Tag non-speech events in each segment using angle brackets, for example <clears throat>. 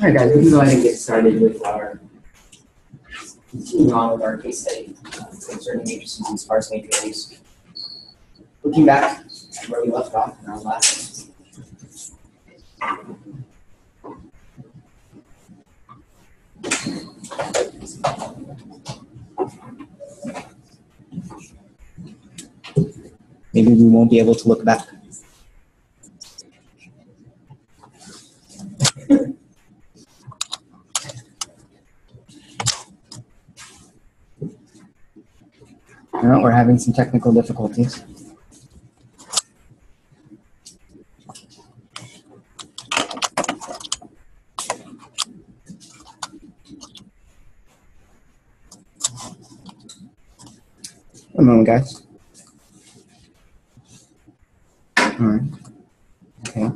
All right, guys, we can go ahead and get started with our continuing on with our case study concerning matrices and sparse matrices. Looking back at where we left off in our last. Maybe we won't be able to look back. We're having some technical difficulties. One moment, guys. All right. Okay.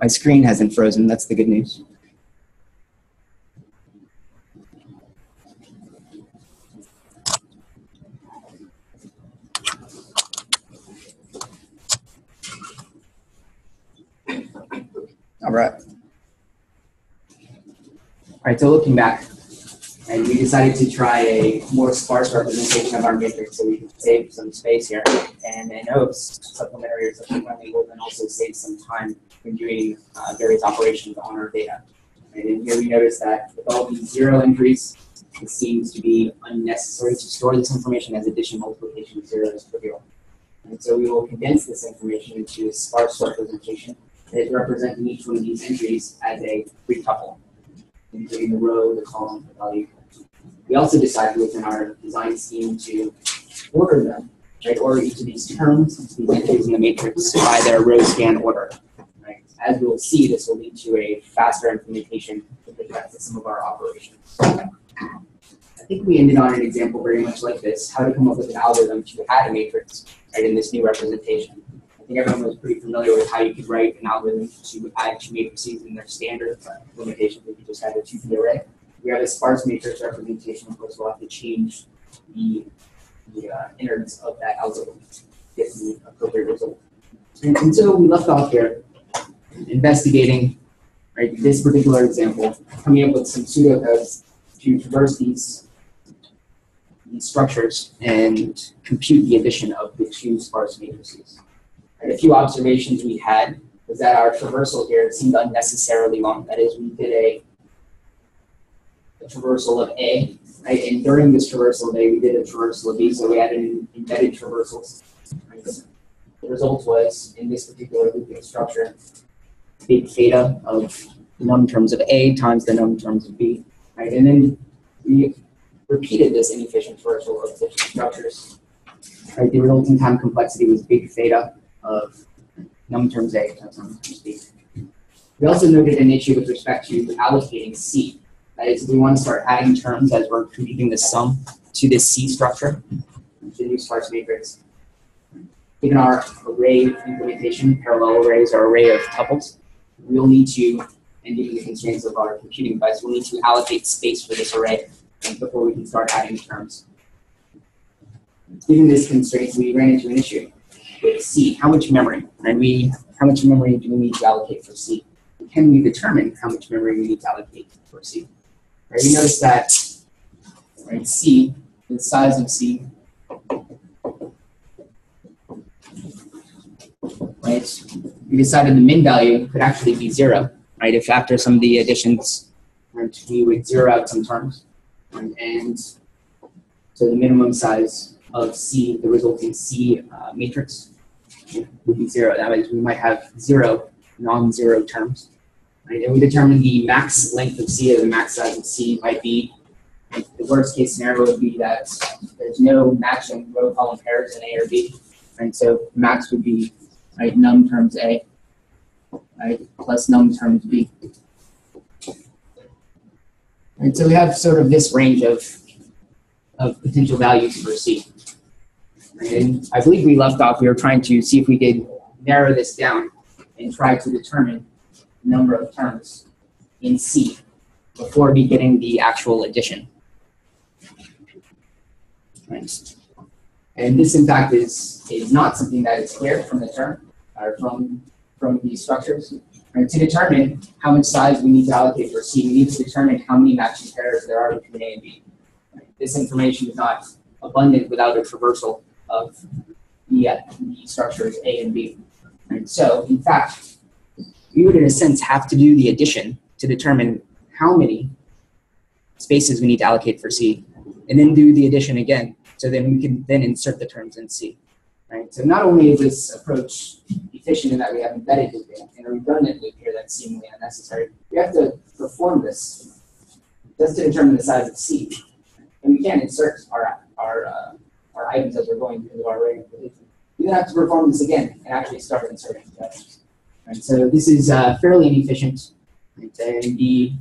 My screen hasn't frozen. That's the good news. All right. All right, so looking back, and we decided to try a more sparse representation of our matrix so we can save some space here. And in hopes, supplementary or subsequently, will then also save some time when doing uh, various operations on our data. And here we notice that with all these zero entries, it seems to be unnecessary to store this information as addition, multiplication of zero is trivial. And so we will condense this information into a sparse representation that is representing each one of these entries as a three tuple, including the row, the column, the value. We also decided within our design scheme to order them, right? Order each of these terms, these entries in the matrix by their row scan order. Right? As we'll see, this will lead to a faster implementation to some of our operations. I think we ended on an example very much like this, how to come up with an algorithm to add a matrix right, in this new representation. I think everyone was pretty familiar with how you could write an algorithm to add two matrices in their standard limitation. We you just had a 2D array. We have a sparse matrix representation, of course, we'll have to change the, the uh, innards of that algorithm to get the appropriate result. And, and so we left off here investigating right, this particular example, coming up with some pseudocodes to traverse these, these structures and compute the addition of the two sparse matrices. Right, a few observations we had was that our traversal here seemed unnecessarily long. That is, we did a, a traversal of A, right? And during this traversal of A, we did a traversal of B, so we had an embedded traversal. The result was, in this particular looping structure, big theta of num terms of A times the num terms of B, right? And then we repeated this inefficient traversal of the two structures. Right? The resulting time complexity was big theta of num terms A times num terms B. We also noted an issue with respect to allocating C. That is, we want to start adding terms as we're computing the sum to this C structure, the new sparse matrix. Given our array implementation, parallel arrays are array of tuples, we'll need to, and given the constraints of our computing device, we'll need to allocate space for this array before we can start adding terms. Given this constraint, we ran into an issue C. How much memory? And we, how much memory do we need to allocate for C? Can we determine how much memory we need to allocate for C? Right, we notice that right, C, the size of C, right, we decided the min value could actually be zero, right? If after some of the additions, right, we would zero out some terms, and so the minimum size of C, the resulting C uh, matrix, would be zero. That means we might have zero non-zero terms. Right? And we determine the max length of C or the max size of C might be, the worst case scenario would be that there's no matching row column pairs in A or B. Right? So max would be right, num terms A right, plus num terms B. And so we have sort of this range of, of potential values for C. And I believe we left off, we were trying to see if we could narrow this down and try to determine the number of terms in C before beginning the actual addition. And this, in fact, is, is not something that is clear from the term or from, from these structures. Right, to determine how much size we need to allocate for C, we need to determine how many matching pairs there are between A and B. Right, This information is not abundant without a traversal of the, the structures A and B. Right, so, in fact, we would in a sense have to do the addition to determine how many spaces we need to allocate for C, and then do the addition again, so then we can then insert the terms in C. Right? So not only is this approach efficient in that we have embedded loop a redundant loop here that's seemingly unnecessary, we have to perform this just to determine the size of C. And we can't insert our our uh, items as we're going through our array. We then have to perform this again and actually start inserting the items. Right? So this is uh, fairly inefficient, right? and the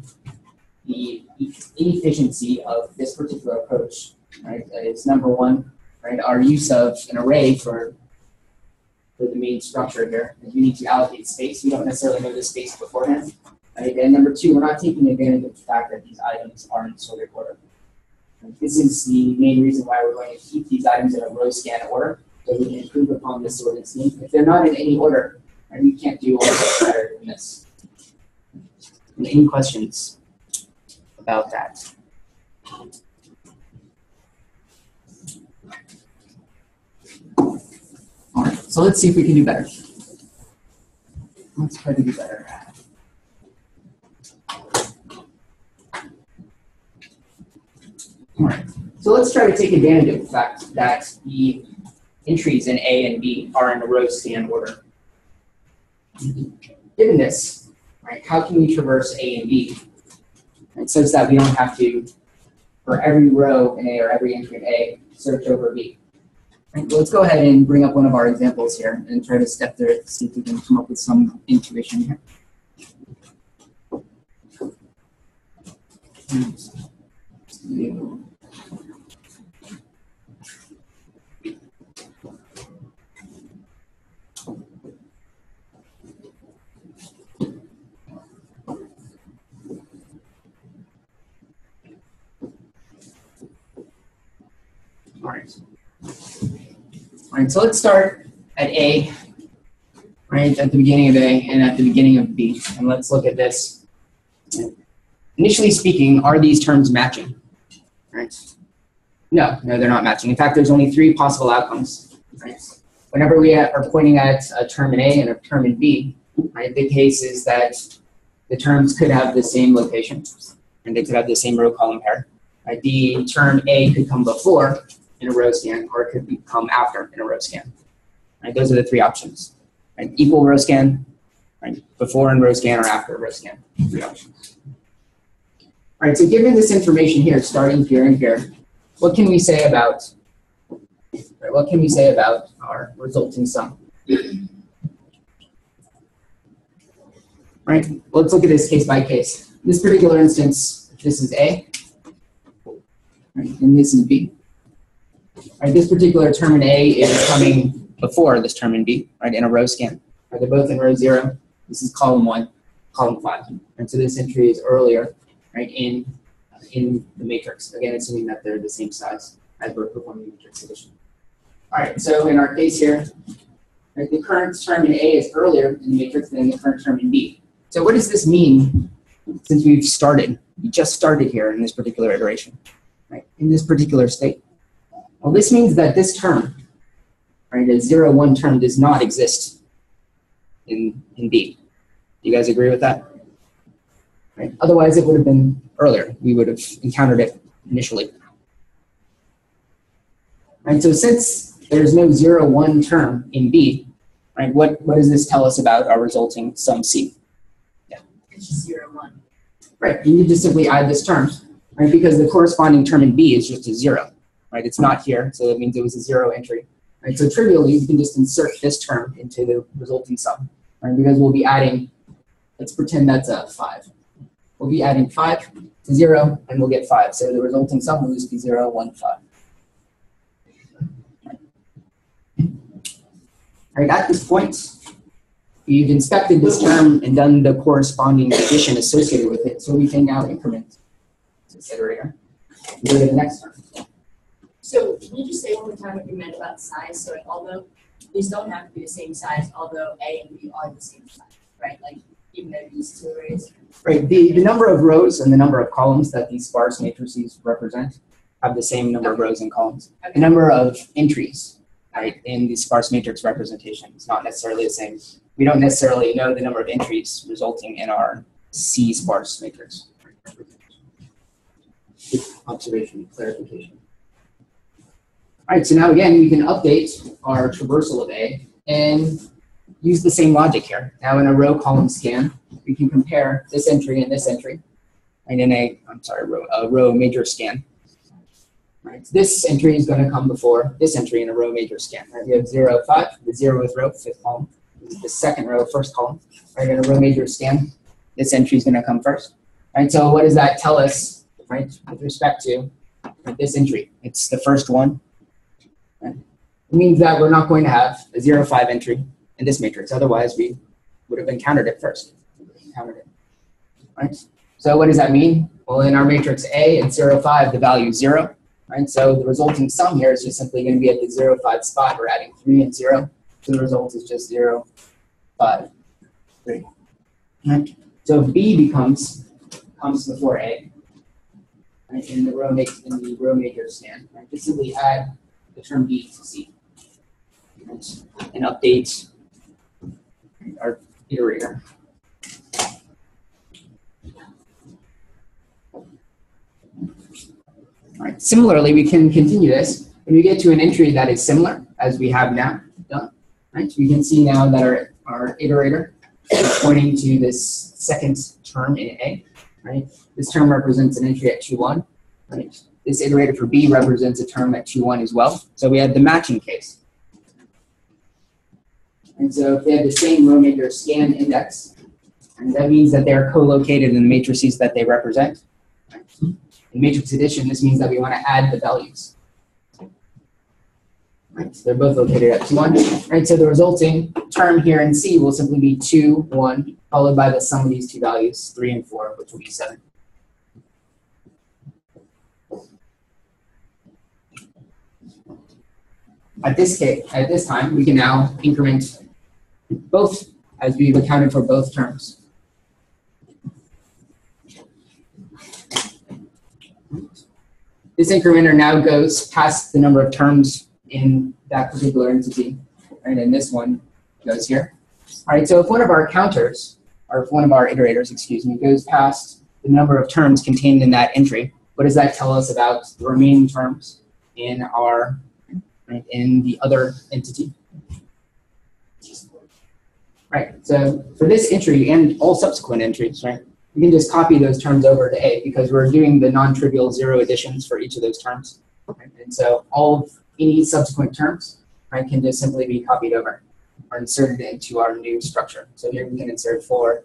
the inefficiency of this particular approach right, is number one, right, our use of an array for, for the main structure here. We need to allocate space, we don't necessarily know the space beforehand. Right? And number two, we're not taking advantage of the fact that these items are in sorted order. And this is the main reason why we're going to keep these items in a row scan order, so we can improve upon this sorted scheme. If they're not in any order, right, we can't do all better than this. Any questions about that? All right, so let's see if we can do better. Let's try to do better. All right, so let's try to take advantage of the fact that the entries in A and B are in a row scan order. Given this, right, how can we traverse A and B right, such that we don't have to, for every row in A or every entry in A, search over B? Right, well, let's go ahead and bring up one of our examples here and try to step through it, see if we can come up with some intuition here. All right. All so let's start at A, right, at the beginning of A and at the beginning of B. And let's look at this. Initially speaking, are these terms matching? Right? No, no, they're not matching. In fact, there's only three possible outcomes. Right? Whenever we are pointing at a term in A and a term in B, right, the case is that the terms could have the same location and they could have the same row column pair. Right? The term A could come before in a row scan, or it could come after in a row scan. Right? Those are the three options. Right? Equal row scan, right? before in row scan, or after row scan. Three options. All right, so given this information here, starting here and here, what can we say about right, what can we say about our resulting sum? Right, let's look at this case by case. In this particular instance, this is A, right, and this is B. Right, this particular term in A is coming before this term in B, right, in a row scan. Right, they're both in row zero. This is column one, column five. And so this entry is earlier, right, in, uh, in the matrix. Again, assuming that they're the same size as we're performing matrix addition. All right, so in our case here, right, the current term in A is earlier in the matrix than the current term in B. So what does this mean since we've started? We just started here in this particular iteration, right, in this particular state. Well, this means that this term, right, a zero one term does not exist in, in B. Do you guys agree with that? Right? Otherwise, it would have been earlier. We would have encountered it initially. Right, so since there's no zero one term in B, right, what, what does this tell us about our resulting sum C? Yeah. It's just zero one. Right, you need to simply add this term, right, because the corresponding term in B is just a zero, right? It's not here, so that means it was a zero entry. Right, so trivially, you can just insert this term into the resulting sum, right, because we'll be adding, let's pretend that's a five. We'll be adding five to zero, and we'll get five. So the resulting sum will just be zero, one, five. Right, at this point, You've inspected this term and done the corresponding addition associated with it, so we can now increment this iterator. Go to the next term. So can you just say one more time what you meant about size? So although these don't have to be the same size, although A and B are the same size, right? Like even though these two arrays. Right, the, the number of rows and the number of columns that these sparse matrices represent have the same number of rows and columns. The number of entries, right, in the sparse matrix representation is not necessarily the same. We don't necessarily know the number of entries resulting in our C sparse matrix. Observation, clarification. All right, so now again, we can update our traversal of A and use the same logic here. Now in a row column scan, we can compare this entry and this entry, and in a, I'm sorry, row, a row major scan. Right, this entry is going to come before this entry in a row major scan. Right, we have zero, five, the zero zeroth row, fifth column. This is the second row, first column. Right, in a row major scan, this entry is going to come first. Right, so what does that tell us, right, with respect to right, this entry? It's the first one. Right? It means that we're not going to have a zero, five entry in this matrix. Otherwise, we would have encountered it first. Encountered it. Right? So what does that mean? Well, in our matrix A at 0, 5, the value is 0. Right? So the resulting sum here is just simply going to be at the 0, 5 spot. We're adding 3 and 0. So the result is just 0, 5, 3. Right? So B becomes, comes before A. Right? In the row make, in the row major scan. Right? Just simply add the term B to C. And updates our iterator. All right. Similarly, we can continue this. When we get to an entry that is similar, as we have now done, right? We can see now that our, our iterator is pointing to this second term in A, right? This term represents an entry at 2, 1, right? This iterator for B represents a term at 2, 1 as well. So we have the matching case. And so if they have the same row major scan index, and that means that they're co-located in the matrices that they represent. In matrix addition, this means that we want to add the values. Right, so they're both located at 2, 1. Right, so the resulting term here in C will simply be 2, 1, followed by the sum of these two values, 3 and 4, which will be 7. At this case, at this time, we can now increment both as we've accounted for both terms. This incrementer now goes past the number of terms in that particular entity? And this one goes here. All right, so if one of our counters, or if one of our iterators, excuse me, goes past the number of terms contained in that entry, what does that tell us about the remaining terms in our, right, in the other entity? Right, so for this entry and all subsequent entries, right, we can just copy those terms over to A because we're doing the non-trivial zero additions for each of those terms. Right? And so all of any subsequent terms right, can just simply be copied over or inserted into our new structure. So here we can insert 4,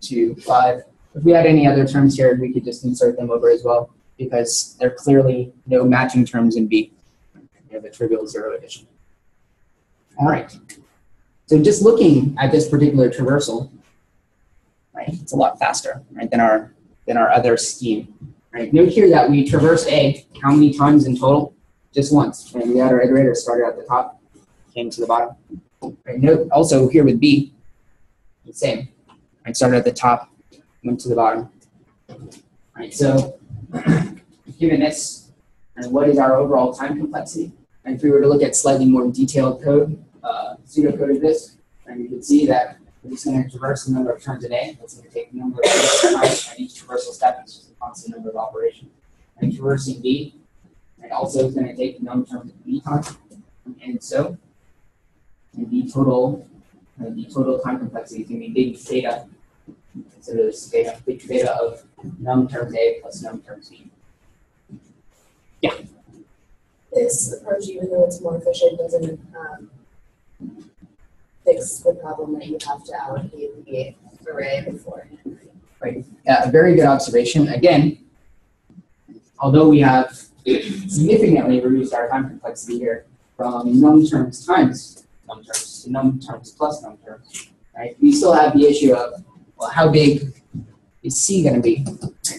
2, 5. If we had any other terms here, we could just insert them over as well because there are clearly no matching terms in B. Have a trivial zero addition. All right. So just looking at this particular traversal, right, it's a lot faster, right, than our than our other scheme. Right. Note here that we traversed A how many times in total? Just once. And we had our iterator started at the top, came to the bottom. Right. Note also here with B, the same. Right. Started at the top, went to the bottom. Right. So <clears throat> given this, and what is our overall time complexity? And if we were to look at slightly more detailed code, uh, pseudocode of this, and you can see that we're going to traverse the number of turns a day. That's going to take the number of times at each traversal step. It's just a constant number of operations. And traversing B, and also is going to take the number of terms of B time. And so, and the total, uh, the total time complexity is going to be big theta. So there's theta, big theta of num terms A plus num terms B. This approach, even though it's more efficient, doesn't um, fix the problem that you have to allocate the array beforehand. Yeah, a very good observation. Again, although we have significantly reduced our time complexity here from num terms times num terms to num terms plus num terms, right? We still have the issue of well, how big is C going to be?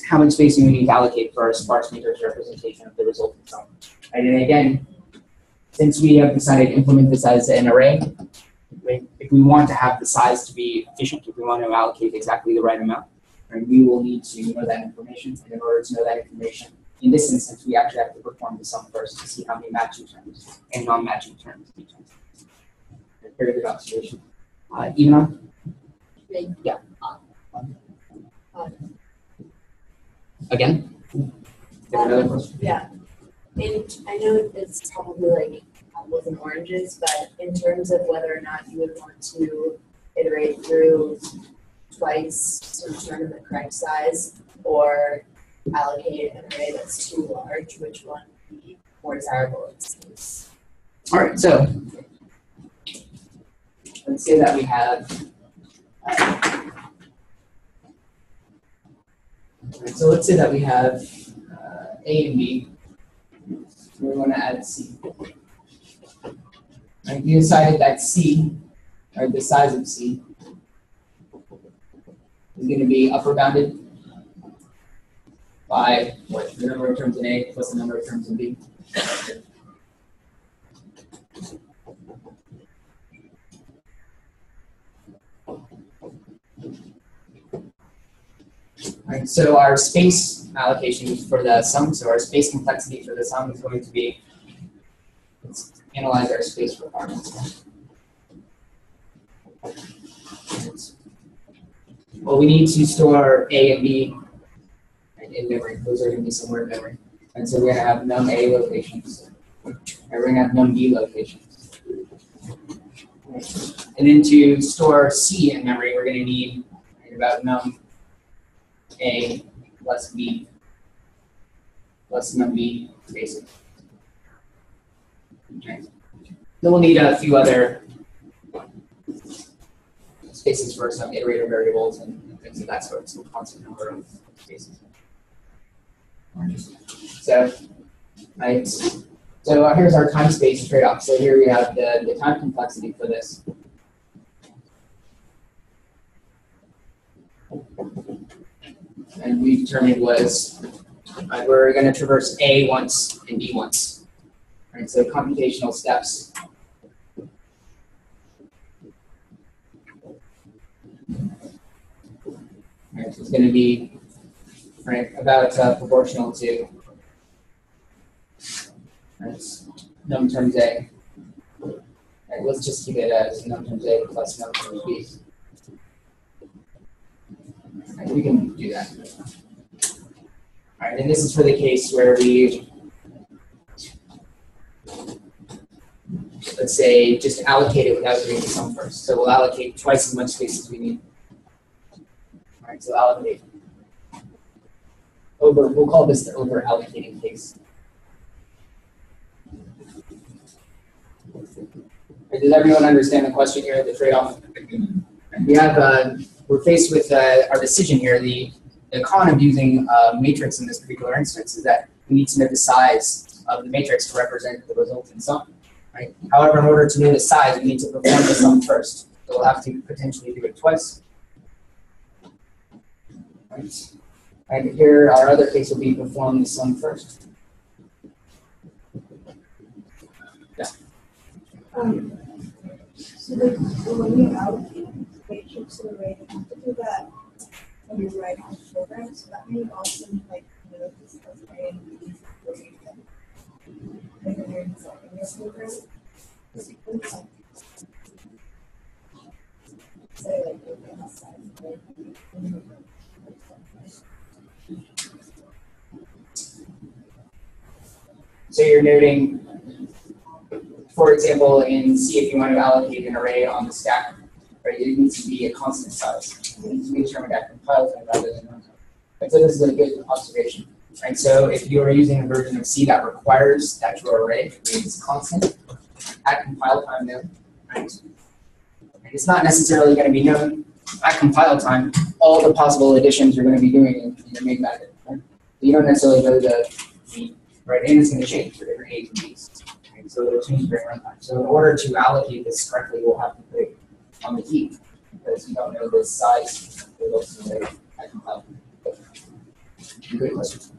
How much space do we need to allocate for our sparse matrix representation of the resultant sum? Right? And again, since we have decided to implement this as an array, if we want to have the size to be efficient, if we want to allocate exactly the right amount, right, we will need to know that information. And in order to know that information, in this instance, we actually have to perform the sum first to see how many matching terms and non-matching terms each have. Very good observation. Uh, Eva? Yeah. Uh, uh, again? Do another question? Yeah. I know it's probably like apples and oranges, but in terms of whether or not you would want to iterate through twice to determine the correct size or allocate an array that's too large, which one would be more desirable in this case? All right, so let's say that we have. uh, so let's say that we have uh, A and B. We want to add C. And we decided that C, or the size of C, is going to be upper bounded by what the number of terms in A plus the number of terms in B. Right, so our space allocation for the sum, so our space complexity for the sum is going to be, let's analyze our space requirements. Well, we need to store A and B in memory, those are gonna be somewhere in memory. And so we're gonna have num A locations, and we're gonna have num B locations. And then to store C in memory, we're gonna need about num a plus B plus num B spaces. Okay. Then we'll need a few other spaces for some iterator variables and and things of that sort, some constant number of spaces. So, right, so uh, here's our time space trade-off. So here we have the, the time complexity for this. And we determined was uh, we're going to traverse A once and B once. Right, so computational steps. Right, so it's going to be right about uh, proportional to right, num times A. Right, let's just keep it as num times A plus num times B. Right, we can do that. All right, and this is for the case where we, let's say, just allocate it without doing the sum first. So we'll allocate twice as much space as we need. All right, so allocate. Over, we'll call this the over allocating case. Does everyone understand the question here, the trade-off? We have, uh, we're faced with uh, our decision here. The, the con of using a matrix in this particular instance is that we need to know the size of the matrix to represent the resultant sum. Right? However, in order to know the size, we need to perform the sum first. So we'll have to potentially do it twice. Right? And here, our other case will be perform the sum first. Yeah. Um, so the, when allocate matrix array, you have to do that when you're the so that may also like, you're your like, So you're noting, for example, in C, if you want to allocate an array on the stack, right, it needs to be a constant size. It needs to be determined at compile time rather than runtime. Right, so this is a good observation. Right, so if you are using a version of C that requires that your array remains constant at compile time, then, right, and it's not necessarily going to be known at compile time all the possible additions you're going to be doing in, your main method. Right? You don't necessarily know the, right? And it's going to change for different A's and B's. So it'll change during runtime. So in order to allocate this correctly, we'll have to put on the heap because you don't know the size of those array at compile. Good question.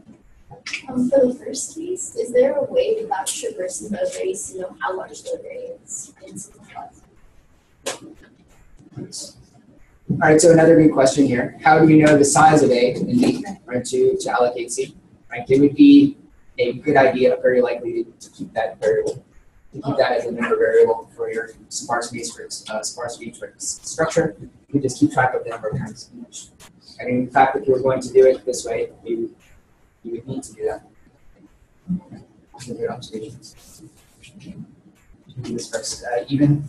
Um, for the first case, is there a way without traversing the arrays to know how large the array is in C++? All right, so another good question here. How do you know the size of A and B, right, to, to allocate C? Right, it would be a good idea, very likely to keep that variable, to keep that as a member variable for your sparse matrix, uh, sparse matrix structure. You just keep track of the number of times each. And in fact, if you were going to do it this way, you, you would need to do that. This first, uh, even.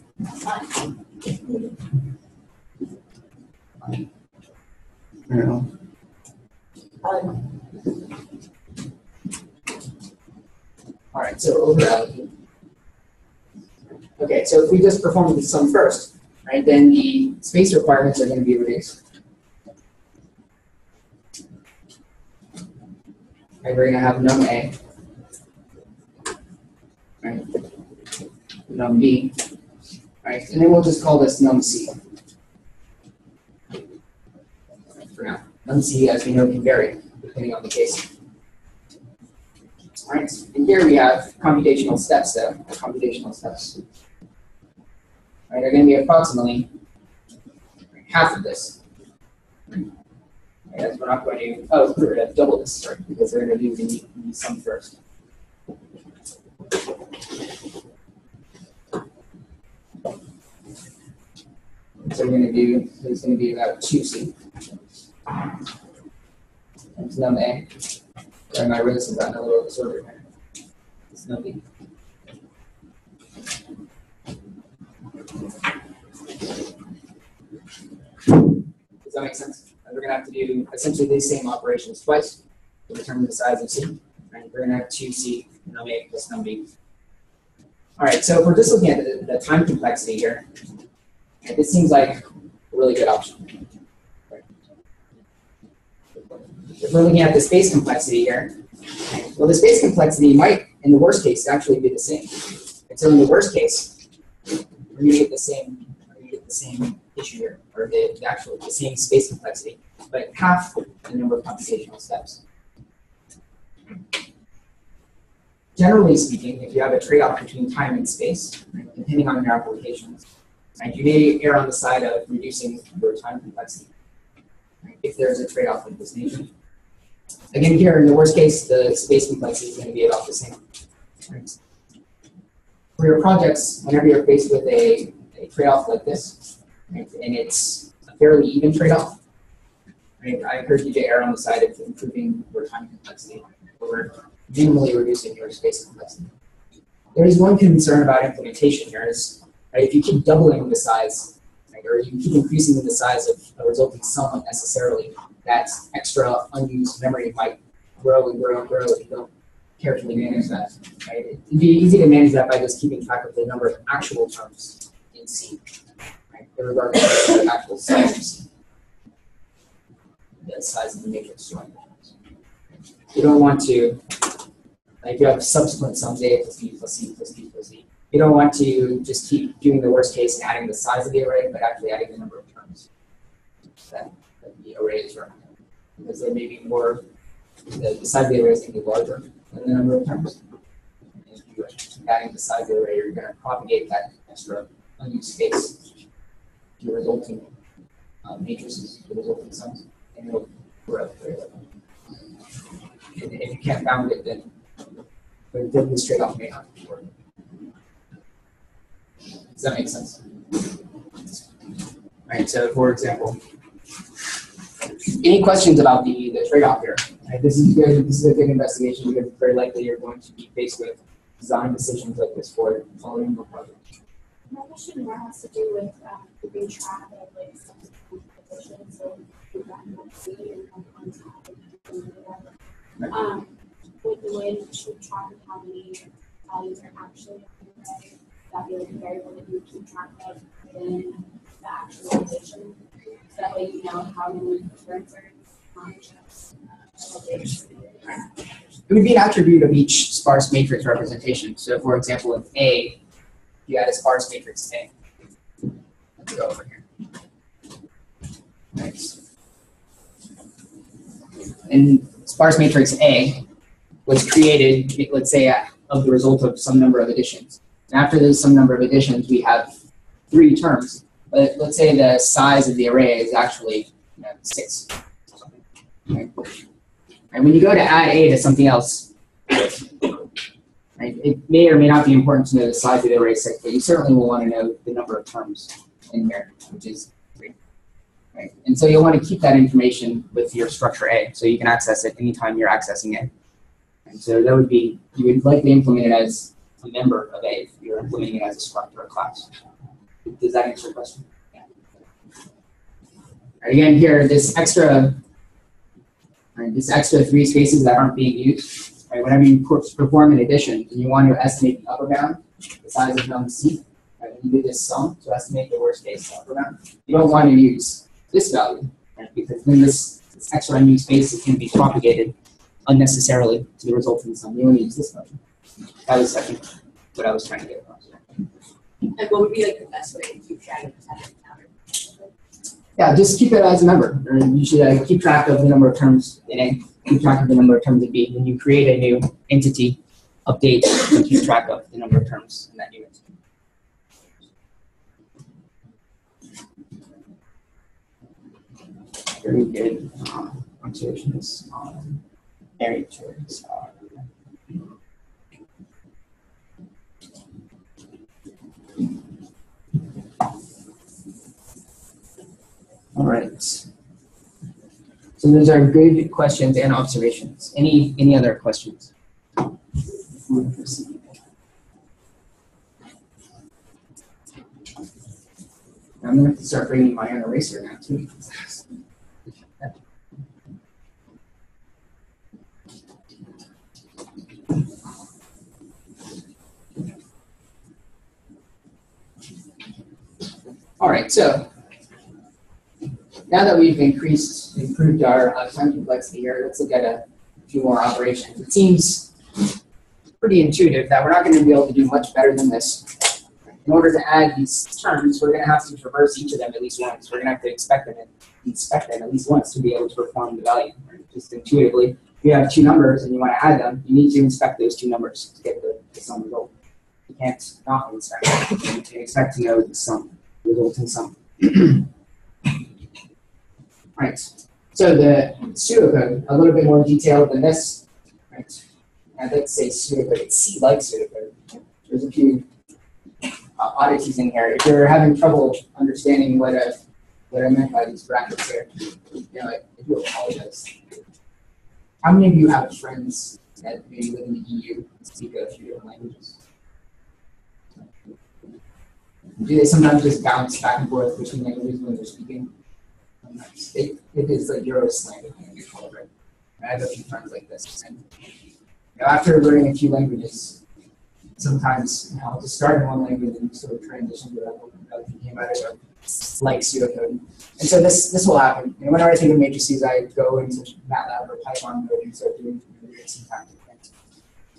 Um, All right, so over allocate. Okay, so if we just perform the sum first, right, then the space requirements are going to be reduced. Right, we're going to have num A. Right. Num B. Right, and then we'll just call this num C. For now. Num C, as we know, can vary depending on the case. Alright, and here we have computational steps though, computational steps. Right, are gonna be approximately half of this. As we're not going to, oh, we're gonna double this, sorry, because we're gonna do the, the sum first. So we're gonna do, there's gonna be about two C. That's num A. Sorry, my wrist has gotten a little disordered here. It's nothing. Does that make sense? And we're gonna have to do essentially these same operations twice to determine the size of C. And we're gonna have two C, num A plus num. All right, so if we're just looking at the, the time complexity here, this seems like a really good option. If we're looking at the space complexity here, well, the space complexity might, in the worst case, actually be the same. And so in the worst case, going to get the same, to get the same issue here, or the, the actual, the same space complexity, but half the number of computational steps. Generally speaking, if you have a trade-off between time and space, right, depending on your applications, right, you may err on the side of reducing your time complexity right, if there's a trade-off of this nature. Again, here in the worst case, the space complexity is going to be about the same. Right? For your projects, whenever you're faced with a, a trade-off like this, right, and it's a fairly even trade-off, right, I encourage you to err on the side of improving your time complexity over minimally reducing your space complexity. There is one concern about implementation here is right, if you keep doubling the size, right, or you keep increasing the size of a resulting sum unnecessarily, that extra unused memory might grow and grow and grow if you don't carefully manage that. Right? It'd be easy to manage that by just keeping track of the number of actual terms in C, right? Regardless of the actual size of C. The size of the matrix. You don't want to, like you have subsequent sums A plus B plus C plus D plus Z, you don't want to just keep doing the worst case and adding the size of the array, but actually adding the number of terms that, that the array is running. Because there may be more, the, the size of the array is going to be larger than the number of. And if you are adding the size of the array, you're going to propagate that extra unused space to the resulting uh, matrices, the resulting sums, and it'll grow very little. And if you can't bound it, then, then this trade-off may not work. Does that make sense? All right, so for example, any questions about the, the trade-off here? Right, this is good, this is a good investigation because very likely you're going to be faced with design decisions like this for following your project. My question more has to do with um keeping track of like subsequent positions, can see and on top and whatever. Um, with the way that you track how many values are actually the that be like a variable that you keep track of within the actualization. So that way you know how many terms are on just elevation. It would be an attribute of each sparse matrix representation. So for example, in A, you had a sparse matrix A. Let's go over here. Nice. And sparse matrix A was created, let's say, of the result of some number of additions. And after there's some number of additions, we have three terms. but let's say the size of the array is actually you know, six. Right? When you go to add A to something else, right, it may or may not be important to know the size of the array six, but you certainly will want to know the number of terms in here, which is three. Right? And so you'll want to keep that information with your structure A, so you can access it anytime you're accessing it. And so that would be, you would likely implement it as a member of A if you're implementing it as a structure or class. Does that answer your question? Yeah. Right, again, here, this extra, right, this extra three spaces that aren't being used, right, whenever you per- perform an addition and you want to estimate the upper bound, the size of num C, right, you do this sum to estimate the worst case upper bound, you don't want to use this value, right, because then this, this extra unused space to be propagated unnecessarily to the resulting sum. You to use this value. That was, think, what I was trying to get across. And what would be like the best way to keep that? Yeah, just keep it as a number. Or you should uh, keep track of the number of terms in A, keep track of the number of terms in B. When you create a new entity, update and keep track of the number of terms in that new entity. Very good observations on married choice. All right. So those are good questions and observations. Any any other questions? I'm have to start bringing my own eraser now too. All right, so now that we've increased, improved our uh, time complexity here, let's look at a few more operations. It seems pretty intuitive that we're not going to be able to do much better than this. In order to add these terms, we're going to have to traverse each of them at least once. We're going to have to expect them, inspect them at least once to be able to perform the value. Just intuitively, if you have two numbers and you want to add them, you need to inspect those two numbers to get the, the sum result. You can't not inspect them. You can expect to know the sum, resulting sum. <clears throat> Right. So the pseudocode, a little bit more detailed than this. Right. I'd like to say pseudocode. It's C-like pseudocode. There's a few uh, oddities in here. If you're having trouble understanding what a what I meant by these brackets here, you know, I, I do apologize. How many of you have friends that maybe live in the EU and speak a few different languages? Do they sometimes just bounce back and forth between languages when they're speaking? It, it is like Euro slang, you call it? I have a few friends like this. And you know, after learning a few languages, sometimes you know, I'll just start in one language and sort of transition to another thinking about it like pseudocode. And so this this will happen. You know, whenever I think of matrices, I go into MATLAB or Python code and start doing syntactic things.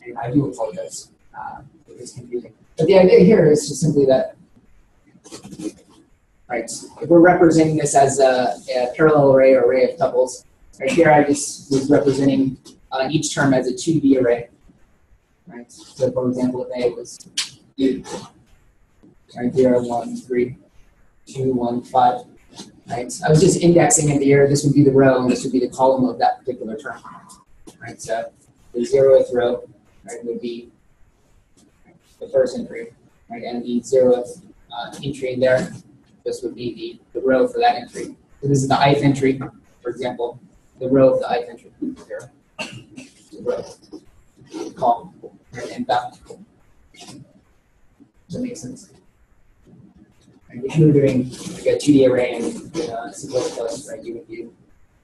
And I do apologize uh, it's confusing. But the idea here is just simply that right? If we're representing this as a, a parallel array or array of tuples, right here I just was representing uh, each term as a 2D array, right? So for example, if A was 2, right here, one, three, two, one, five, right? So I was just indexing in the air. This would be the row, and this would be the column of that particular term, right? So the zeroth row, right, would be the first entry, right? And the zeroth uh, entry in there this would be the, the row for that entry. So this is the ith entry, for example, the row of the ith entry here. The row, column, and back. Does that make sense? And if you were doing like a 2D array and uh, C++, right, you would you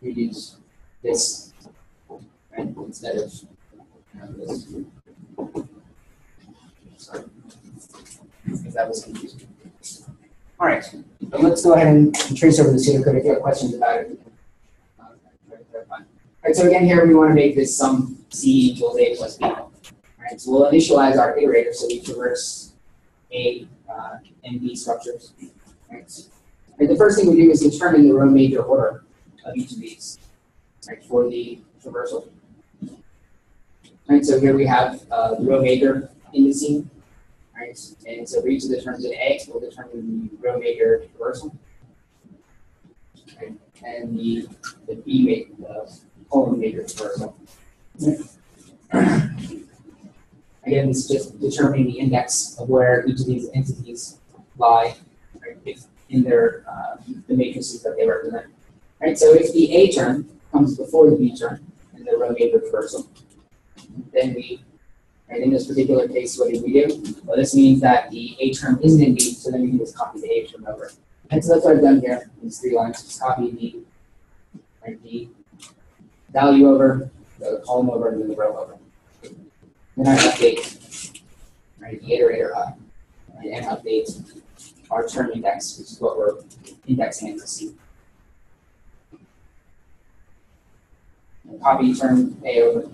would use this, right, instead of you this. Sorry, if that was confusing. All right, let's go ahead and trace over the pseudocode. If you have questions about it. All right, so again, here we want to make this sum c equals a plus b. All right, so we'll initialize our iterator so we traverse a uh, and b structures. All right. And the first thing we do is determine the row major order of each of these, right, for the traversal. All right, so here we have uh, the row major indices, right? And so for each of the terms in A, we'll determine the row major traversal. Right? And the, the B ma, the column major traversal. Again, is just determining the index of where each of these entities lie, right, in their, uh, the matrices that they represent. Right, so if the A term comes before the B term in the row major traversal, then we, right, in this particular case, what did we do? Well, this means that the A term isn't in B, so then we can just copy the A term over. And so that's what I've done here, these three lines, just copy the, right, the value over, the column over, and then the row over. Then I update, right, the iterator up, right, and update our term index, which is what we're indexing C. And Copy term A over.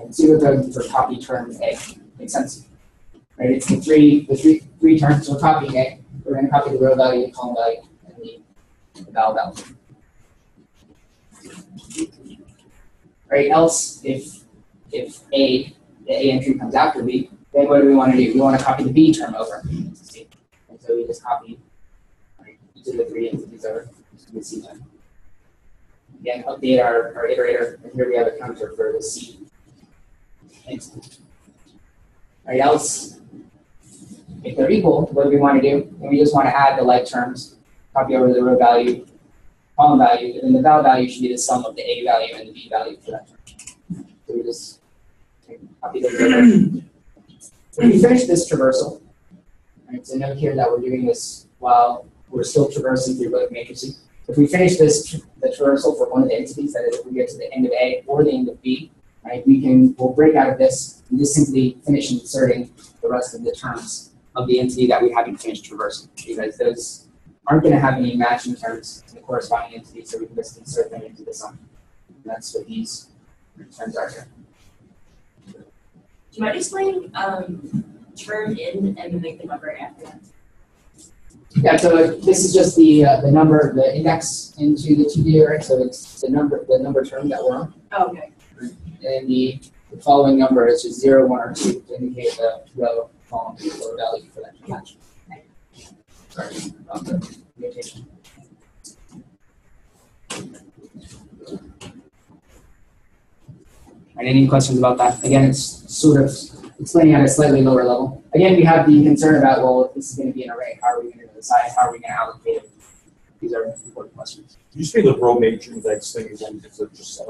And see what the, for copy term A, makes sense? Right, it's the three, the three, three terms, we're copying A, we're gonna copy the row value, the column value, and the, the val value. Right, else, if, if A, the A entry comes after B, then what do we wanna do? We wanna copy the B term over. And so we just copy right, each of the three entities over to the C term. Again, update our, our iterator, and here we have a counter for the C entity. Right, else, if they're equal, what do we want to do? Then we just want to add the like terms, copy over the row value, column value, and then the val value should be the sum of the A value and the B value for that term. So we just copy those. When we finish this traversal, right, so note here that we're doing this while we're still traversing through both matrices. If we finish this, the traversal for one of the entities, that is, if we get to the end of A or the end of B, right, we can, we'll break out of this and just simply finish inserting the rest of the terms of the entity that we haven't finished traversing, because those aren't going to have any matching terms in the corresponding entity, so we can just insert them into the sum. And that's what these terms are here. Do you mind explaining, um, term in and then make the number after that? Yeah, so this is just the, uh, the number, the index into the 2D array, so it's the number, the number term that we're on. Oh, okay. And the, following number is just zero, one, or two to indicate the row, column, or value for that match. Sorry about the notation. And any questions about that? Again, it's sort of explaining at a slightly lower level. Again, we have the concern about, well, if this is gonna be an array, how are we gonna decide, how are we gonna allocate it? These are important questions. You say the row major index thing it just, I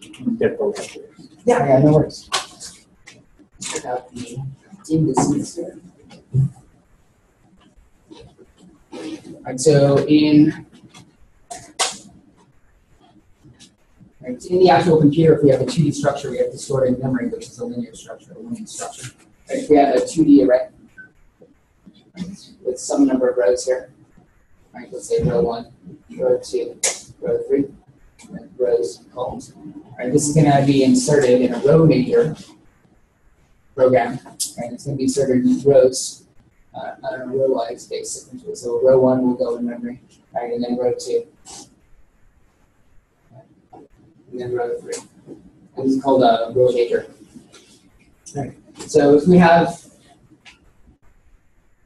don't really get those. Yeah, yeah, no worries. Check out the indices here. Alright, so in right, in the actual computer, if we have a 2D structure, we have to store it in memory, which is a linear structure, a linear structure. Right, if we have a 2D array with some number of rows here, right, let's say row one, row two, row three, and rows, columns. Right, this is going to be inserted in a row major program, and it's going to be inserted in rows uh, on a row-wise essentially. So row one will go in memory, right, and then row two, and then row three. And this is called a row major. Right. So if we have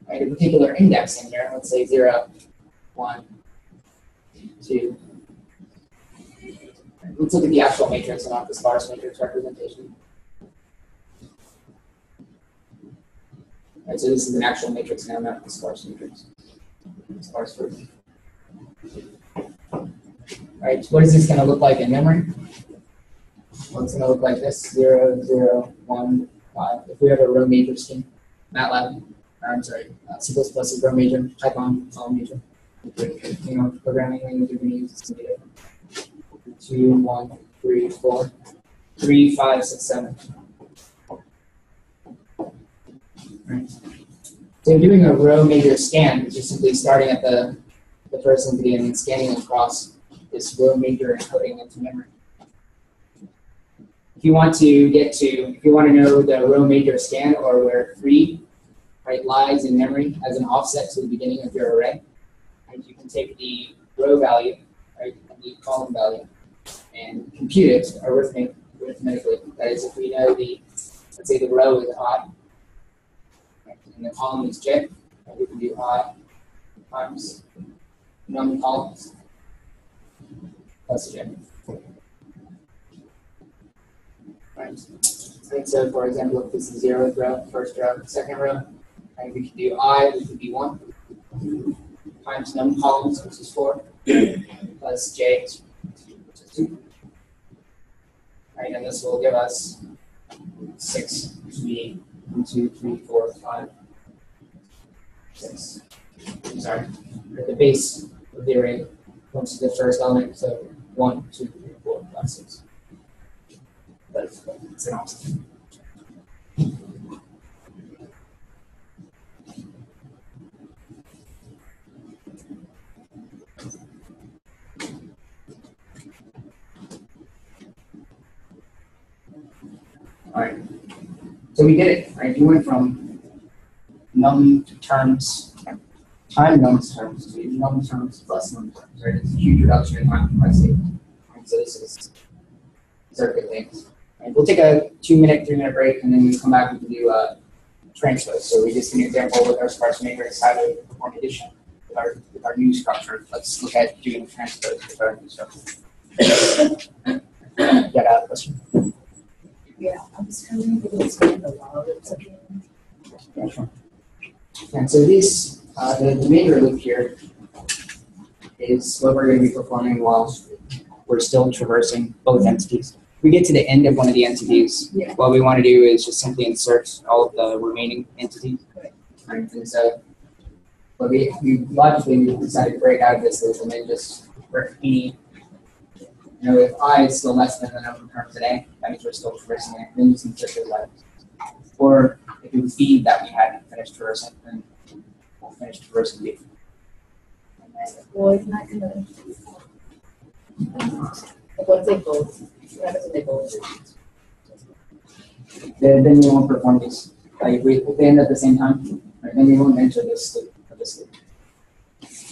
right, a particular index in here, let's say zero, one, two, Let's look at the actual matrix and not the sparse matrix representation. Right, so this is an actual matrix now, not the sparse matrix. Sparse version. Right, what is this going to look like in memory? Well, it's going to look like this: zero, zero, one, five. If we have a row major scheme, MATLAB, or I'm sorry, uh, C++ is row major, Python, column major. You know, programming language you're going to use two, one, three, four, three, five, six, seven. Right. So doing a row major scan, which is simply starting at the, the first entity and then scanning across this row major and into memory. If you want to get to, if you want to know the row major scan or where three right, lies in memory as an offset to the beginning of your array, you can take the row value, right, and the column value, and compute it arithmetic, arithmetically. That is, if we know the, let's say the row is odd, and the column is j, we can do i times num columns plus j. Right. And so, for example, if this is zeroth row, first row, second row, and we can do i, which would be one, times num columns, which is four, <coughs> plus j, which is two. Right, and this will give us six, which would be one, two, three, four, five, six. I'm sorry, at the base of the array, comes to the first element, so one, two, three, four, five, six. That's, that's an option. Alright, so we did it, right? We went from num terms, time num terms to num terms plus num terms, right? It's a huge reduction in time complexity. And so this is these are good things. And we'll take a two minute, three minute break and then we come back and do a uh, transpose. So we just did an example with our sparse matrix, how to perform addition with our with our new structure. Let's look at doing transpose with our new structure. <coughs> Get out question. Yeah, I was wondering if it's been a while that's okay. And so this, uh, the, the major loop here is what we're going to be performing while we're still traversing both entities. We get to the end of one of the entities. Yeah. What we want to do is just simply insert all of the remaining entities. Right. And so, what we, we logically decided to break out of this loop and then just for any, you know, if i is still less than the number of terms today, that means we're still traversing it. Then you can insert those letters. Or if it was B that we hadn't finished traversing, then we'll finish traversing B. And Well, it's not gonna. Like, what's they both, what happens when they then, then you won't perform these. Like if we if they end at the same time, right, then you won't enter this loop this loop.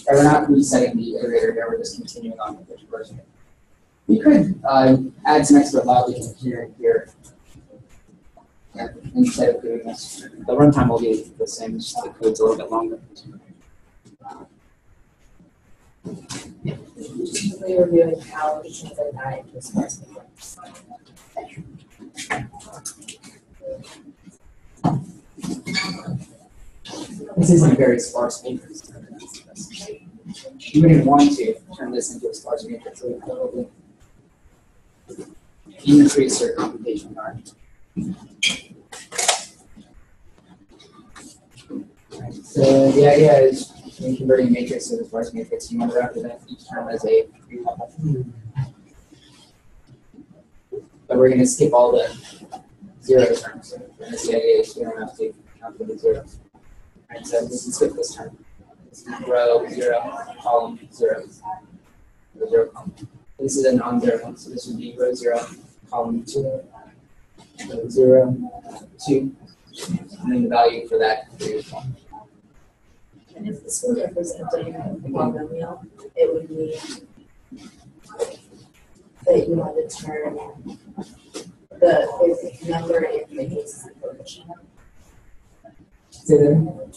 And we're not resetting the iterator here, we're just continuing on with the traversing. We could uh, add some extra logic in here and here. Instead of doing this. The runtime will be the same, just the code's a little bit longer. Reviewing how into sparse. This isn't a very sparse matrix. You wouldn't want to turn this into a sparse matrix, so probably increase your computation power. Right, So the idea is when converting matrix to a sparse matrix, you want to represent each term as a tuple. But we're going to skip all the zero terms. And the idea is we don't have to count for the zeros. Right, so we can skip this term. Is row zero, column zero column. This is a non-zero one, so this would be row zero, column two, row zero, two, and then the value for that is one. And if this were representing a polynomial, it would mean that you want to turn the basic number in matrix as a coefficient.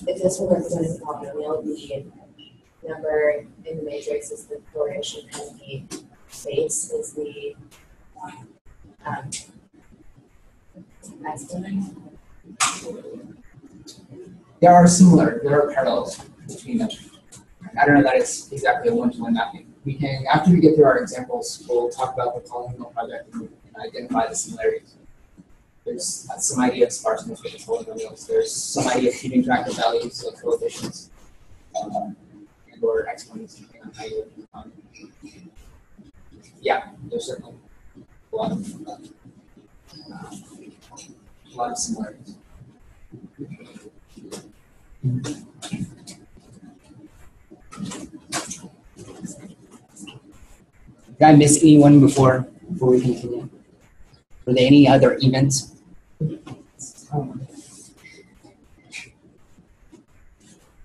If this were representing a polynomial, the number in the matrix is the coordination and the space is the um exponent. there are similar, there are parallels between them. I don't know that it's exactly a one-to-one mapping. We can, after we get through our examples, we'll talk about the polynomial project and identify the similarities. There's uh, some idea of sparseness with the polynomials. There's some idea of keeping track of values of coefficients um, and or exponents, depending on how you Yeah, there's certainly a lot of uh, a lot of similarities. Did I miss anyone before before we continue? Were there any other events?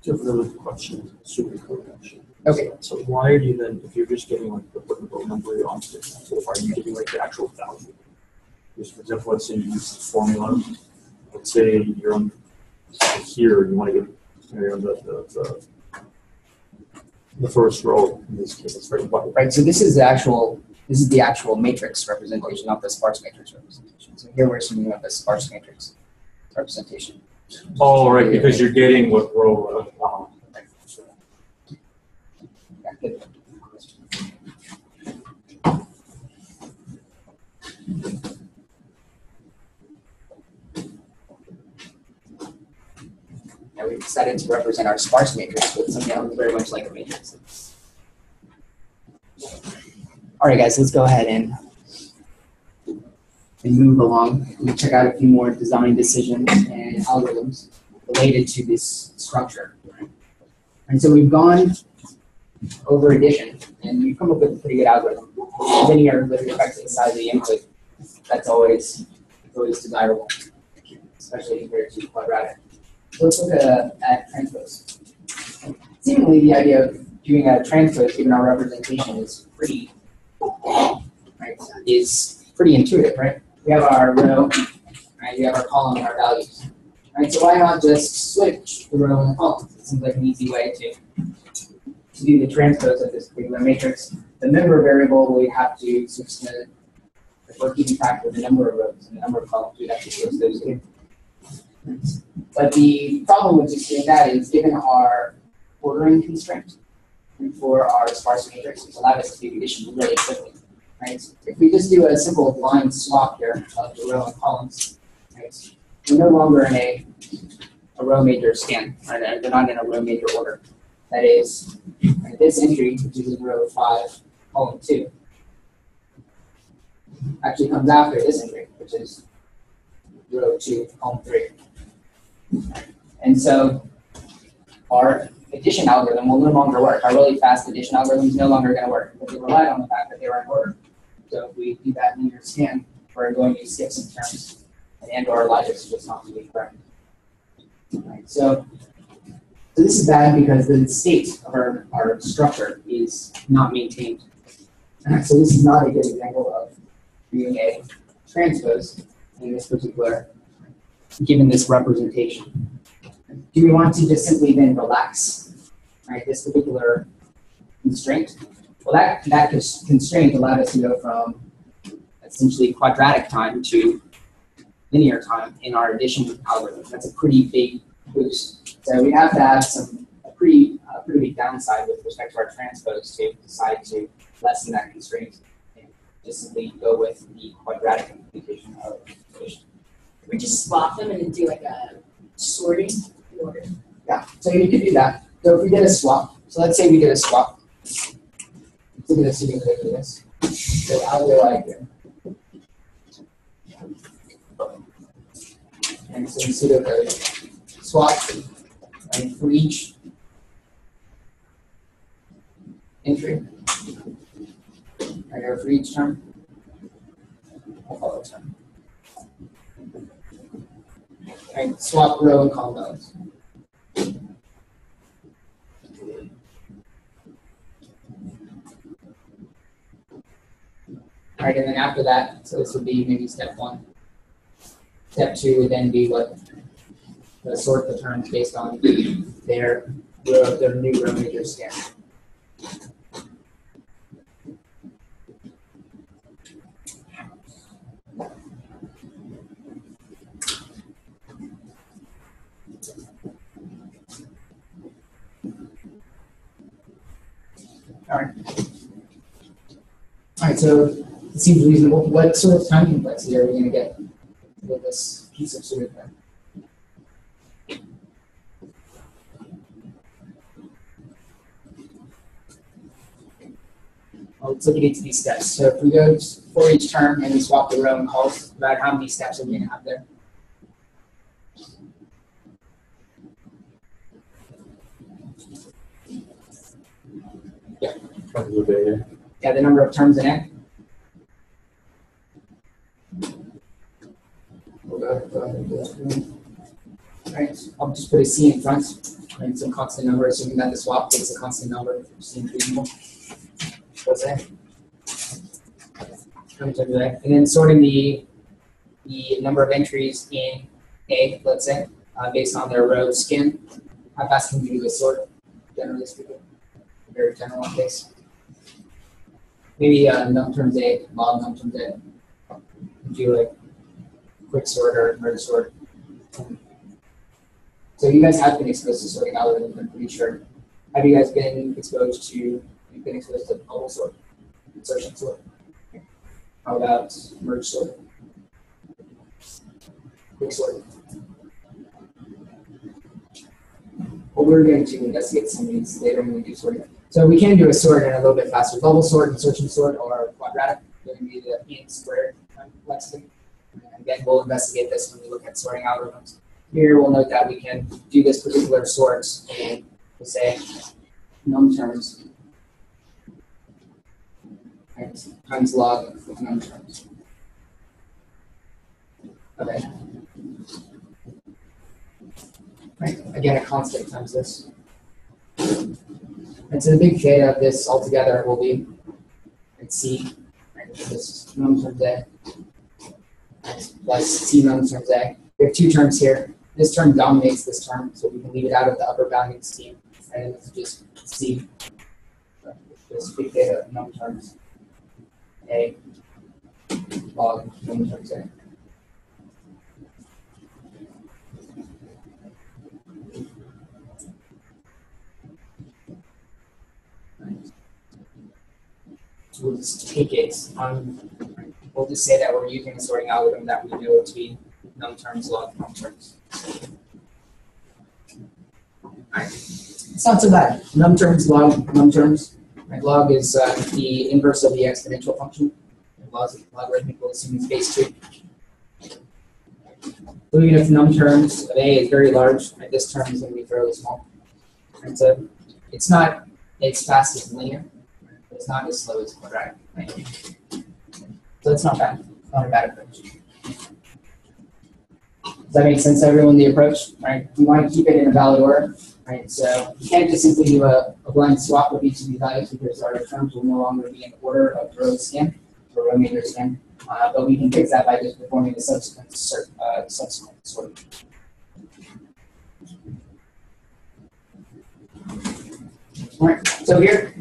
Different question, super actually. Okay. So why are you then, if you're just getting like the applicable number onto it, so are you giving like the actual value? Just for example, let's say you use the formula, let's say you're on here, you wanna get, you know, the, the, the the first row in this case, right? But Right, so this is the actual, this is the actual matrix representation, not the sparse matrix representation. So here we're assuming about the sparse matrix representation. Oh, right, because you're getting what row, uh, Now we decided to represent our sparse matrix with something that looks very much like a matrix. All right, guys, let's go ahead and and move along. We check out a few more design decisions and algorithms related to this structure. And so we've gone over addition, and we've come up with a pretty good algorithm. Linear with respect to the size of the input, that's always, always desirable, especially compared to quadratic. Let's look at, at transpose. Seemingly, the idea of doing a transpose, given our representation, is pretty, right, is pretty intuitive, right? We have our row, right, we have our column and our values. Right, so why not just switch the row and the column? It seems like an easy way to to do the transpose of this particular matrix, the member variable we have to switch to, if we're keeping track of the number of rows and the number of columns, we'd have to switch those two. But the problem with just doing that is given our ordering constraint for our sparse matrix, which allowed us to do addition really quickly, right? If we just do a simple blind swap here of the row and columns, right? We're no longer in a, a row major scan, right? They're not in a row major order. That is, right, this entry, which is in row five, column two, actually comes after this entry, which is row two, column three. And so our addition algorithm will no longer work. Our really fast addition algorithm is no longer going to work because they relied on the fact that they were in order. So if we do that linear scan, we're going to skip some terms, and or logic is just not going to be correct. Right, so so this is bad because the state of our, our structure is not maintained. So this is not a good example of doing a transpose in this particular, given this representation. Do we want to just simply then relax, right, this particular constraint? Well, that, that constraint allowed us to go from essentially quadratic time to linear time in our addition algorithm. That's a pretty big boost. So we have to have some a pretty uh, pretty big downside with respect to our transpose to decide to lessen that constraint and just simply go with the quadratic implementation of addition. We just swap them and then do like a sorting order. Yeah, so you could do that. So if we did a swap, so let's say we did a swap. Look at this, look at this. So I'll go like here. And so pseudocode swap, and for each entry, right, or for each term, I'll follow term. Right, swap row and column values. Alright, and then after that, so this would be maybe step one. Step two would then be what? Sort the terms based on their their new row major scan. Alright. Alright, so it seems reasonable. What sort of time complexity are we gonna get with this piece of pseudocode? Well, let's look at each of these steps. So if we go for each term and we swap the row and calls, about how many steps are we gonna have there? Terms of data. Yeah, the number of terms in it. We'll go ahead, go ahead and do that. Right, I'll just put a C in front, and some constant number, assuming that the swap takes a constant number, which seems reasonable. What's that? To that, and then sorting the, the number of entries in A, let's say, uh, based on their row skin. How fast can we do a sort, generally speaking? Very general case. Maybe uh, num A, log num terms A. Do like quick sort or merge sort. So you guys have been exposed to sorting algorithms, I'm pretty sure. Have you guys been exposed to, you've been exposed to bubble sort, insertion sort? How about merge sort? Quick sort? Well, we're going to investigate some of these later when we do sorting. So we can do a sort in a little bit faster. Bubble sort, and insertion sort, or quadratic. Going to be the n squared complexity. And again, we'll investigate this when we look at sorting algorithms. Here, we'll note that we can do this particular sort in, we'll say, num terms times log of num terms. Okay. Right, again, a constant times this. And so the big theta of this altogether will be right, c, right, this num right, plus c num terms a. We have two terms here. This term dominates this term, so we can leave it out of the upper bounding scheme, and it's just c, this big theta num terms a log num terms a. We'll just take it, um, we'll just say that we're using a sorting algorithm that we know to be num terms log num terms. Alright, it's not so bad. Num terms log num terms. Right, log is uh, the inverse of the exponential function. Log is logarithmic, assuming it's base two. So even if num terms of a is very large, right, this term is going to be fairly small. And so it's not as fast as linear, it's not as slow as quadratic. Right? So it's not bad. Not a bad approach. Does that make sense to everyone, the approach? Right? We want to keep it in a valid order. Right? So you can't just simply do a, a blind swap of each of these values because our terms will no longer be in order of row scan or row meter scan. Uh, but we can fix that by just performing the subsequent sort, uh, subsequent sorting. All right, so here,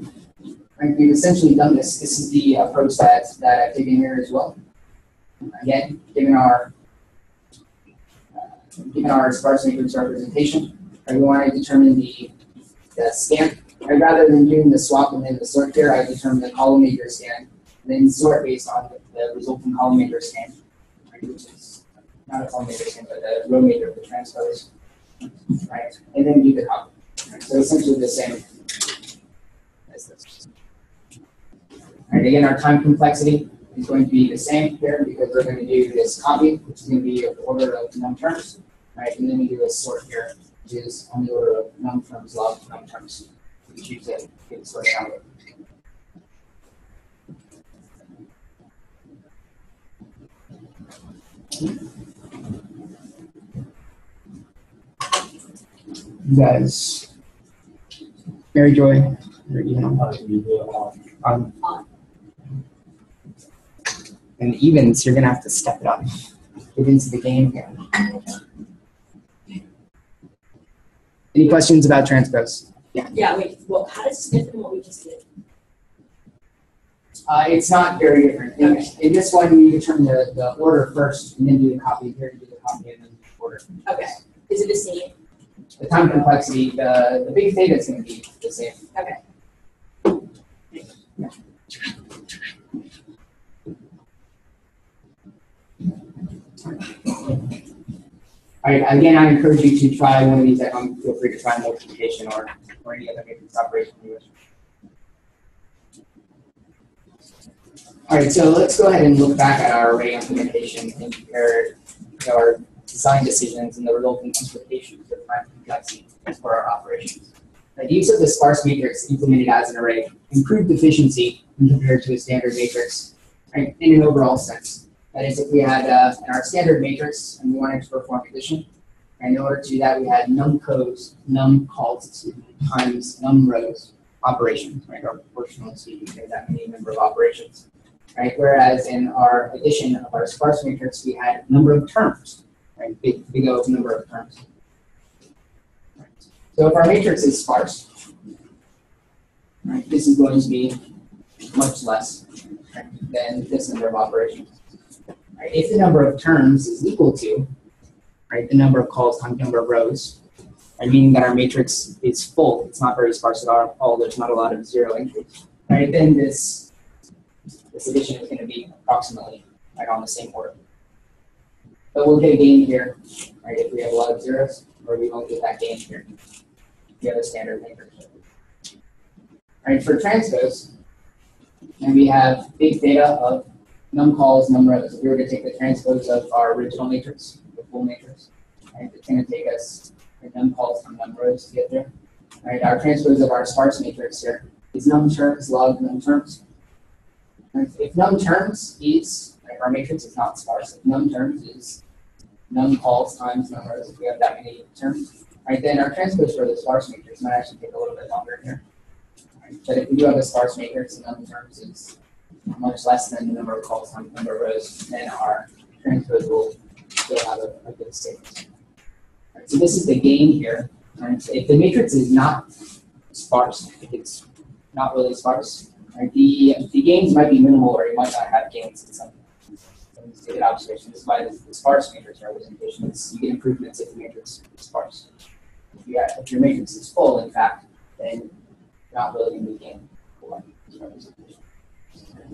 right, we've essentially done this. This is the approach that, that I've taken here as well. Again, given our uh, given our sparse matrix representation, we want to determine the, the scan. Rather than doing the swap and then the sort here, I determine the column major scan, and then sort based on the, the resulting column major scan, right, which is not a column major scan, but a row major of the transpose, right, and then do the copy. Right, so essentially the same as this. All right, again, our time complexity is going to be the same here because we're going to do this copy, which is going to be of the order of num terms, right? And then we do a sort here, which is on the order of num terms log num terms. We choose it, get it sorted out. You guys, Mary Joy, your email. Um, and evens, you're gonna have to step it up. Get into the game here. Any questions about transpose? Yeah, Yeah, wait, well, how does this differ from what we just did? Uh, it's not very different. In, in this one, you determine the, the order first, and then do the copy. Here, you do the copy and then the order. Okay, is it the same? The time complexity, the, the big theta is going to be the same. Okay. All right, again, I encourage you to try one of these at home. Feel free to try multiplication or, or any other matrix operation you wish. All right, so let's go ahead and look back at our array implementation and compare our design decisions and the resulting implications of time complexity for our operations. The use of the sparse matrix implemented as an array improved efficiency when compared to a standard matrix, right, in an overall sense. That is, if we had uh, in our standard matrix and we wanted to perform addition, and in order to do that, we had num codes, num calls, me, times num rows operations, right, or proportional to that many number of operations, right? Whereas in our addition of our sparse matrix, we had number of terms, right, big, big O number of terms. So if our matrix is sparse, right, this is going to be much less right, than this number of operations. Right? If the number of terms is equal to right, the number of calls times number of rows, right, meaning that our matrix is full, it's not very sparse at all, there's not a lot of zero entries, right, then this, this addition is going to be approximately right on the same order. But we'll get a gain here, right, if we have a lot of zeros, or we won't get that gain here. The other standard matrix. For transpose, and we have big theta of num calls, num rows. If we were to take the transpose of our original matrix, the full matrix, right, it's going to take us num calls from num rows to get there. All right, our transpose of our sparse matrix here is num terms log num terms. Right, if num terms is, our matrix is not sparse, if num terms is num calls times num rows, if we have that many terms, right, then our transpose for the sparse matrix might actually take a little bit longer here. Right, but if we do have a sparse matrix, and num terms is much less than the number of calls times number of rows, then our transpose will still have a, a good state. Right, so this is the gain here. Right? If the matrix is not sparse, if it's not really sparse, right, the, the gains might be minimal or you might not have gains in some stated observation. This is why the, the sparse matrix representation is you get improvements if the matrix is sparse. If, you have, if your matrix is full, in fact, then you're not really going to gaining for representation.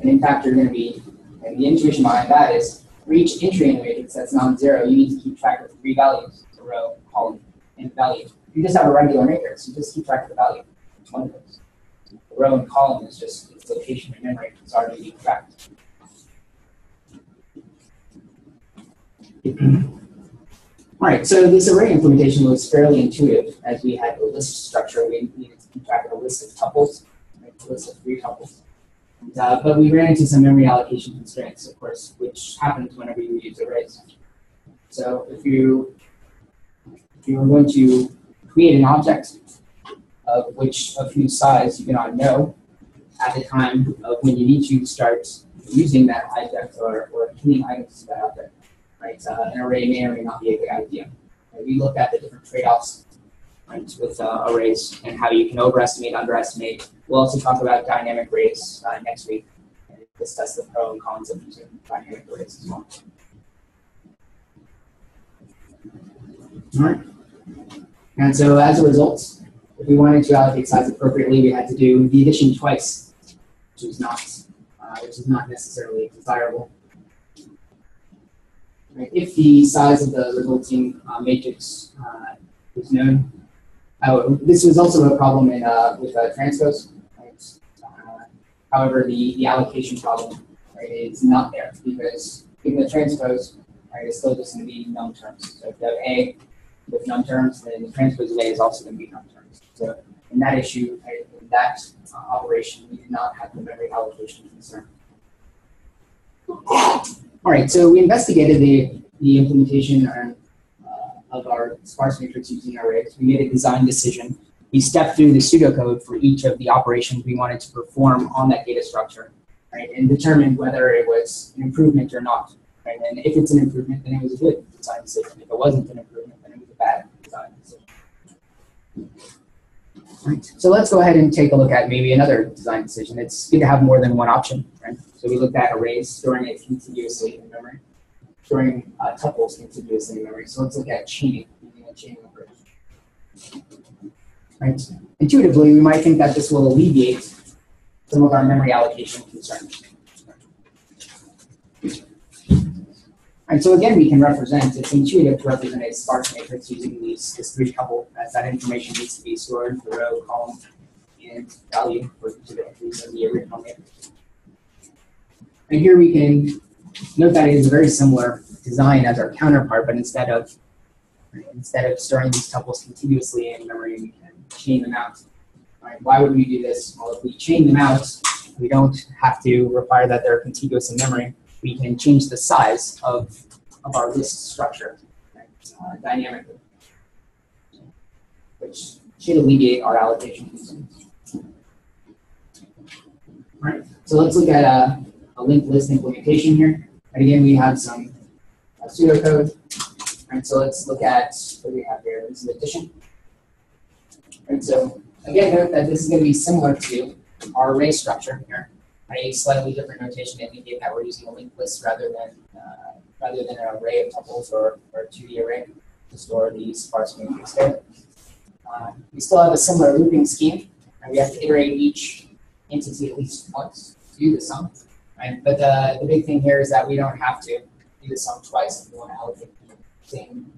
And in fact, you're going to be, and the intuition behind that is for each entry in matrix that's non-zero, you need to keep track of three values, row, column, and value. If you just have a regular matrix, you just keep track of the value. One of those. The row and column is just its location in memory. It's already being tracked. All right, so this array implementation was fairly intuitive as we had a list structure. We needed to keep track of a list of tuples, right, a list of three tuples. Uh, but we ran into some memory allocation constraints, of course, which happens whenever you use arrays. So if you if you are going to create an object of which of whose size you cannot know at the time of when you need to start using that object or, or hitting items to that object, right? Uh, an array may or may not be a good idea. We look at the different trade-offs with uh, arrays and how you can overestimate, underestimate. We'll also talk about dynamic arrays uh, next week and discuss the pros and cons of using dynamic arrays as well. All right. And so as a result, if we wanted to allocate size appropriately, we had to do the addition twice, which is not, uh, which is not necessarily desirable. Right. If the size of the resulting uh, matrix uh, is known, uh, this was also a problem in, uh, with uh? Uh, however, the, the allocation problem right, is not there because in the transpose, right, it's still just going to be num terms. So if you have A with num terms, then the transpose of A is also going to be num terms. So in that issue, right, in that operation, we did not have the memory allocation concern. All right, so we investigated the, the implementation uh, of our sparse matrix using arrays. We made a design decision. We stepped through the pseudocode for each of the operations we wanted to perform on that data structure, right, and determined whether it was an improvement or not. Right? And if it's an improvement, then it was a good design decision. If it wasn't an improvement, then it was a bad design decision. Right. So let's go ahead and take a look at maybe another design decision. It's good to have more than one option, right? So we looked at arrays, storing it continuously in memory, storing uh, tuples continuously in memory. So let's look at chaining, using a chaining approach. Right. Intuitively, we might think that this will alleviate some of our memory allocation concerns. And so again, we can represent, it's intuitive to represent a sparse matrix using these, this three tuple as that information needs to be stored for row, column, and value for each of the entries the original matrix. And here we can note that it is a very similar design as our counterpart, but instead of instead of storing these tuples continuously in memory, we can chain them out. Right? Why would we do this? Well, if we chain them out, we don't have to require that they're contiguous in memory we can change the size of, of our list structure right, uh, dynamically, which should alleviate our allocation concerns. All right, so let's look at a, a linked list implementation here. And again, we have some uh, pseudocode. And so let's look at what we have here. This is addition. And so again, note that this is gonna be similar to our array structure here. A slightly different notation to indicate that we're using a linked list rather than, uh, rather than an array of tuples or, or a two D array to store these sparse matrix data. Uh, we still have a similar looping scheme, and we have to iterate each entity at least once to do the sum. Right? But the, the big thing here is that we don't have to do the sum twice if we want to allocate the same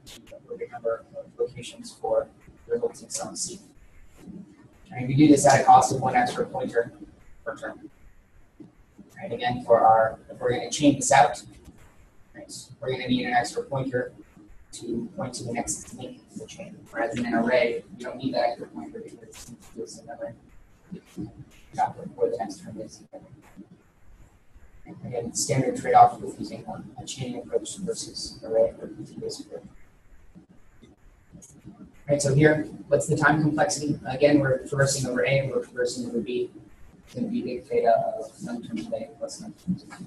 number of locations for the resulting sum C. And we do this at a cost of one extra pointer per term. Right, again, for our, if we're gonna chain this out, right, we're gonna need an extra pointer to point to the next link in the chain. Whereas in an array, you don't need that extra pointer because it's memory. Got where the next term is. Again, standard trade-off with using a, a chaining approach versus array or continuous approach. Right, so here, what's the time complexity? Again, we're traversing over A, we're traversing over B. It's gonna be big theta of num terms of A plus num terms of B.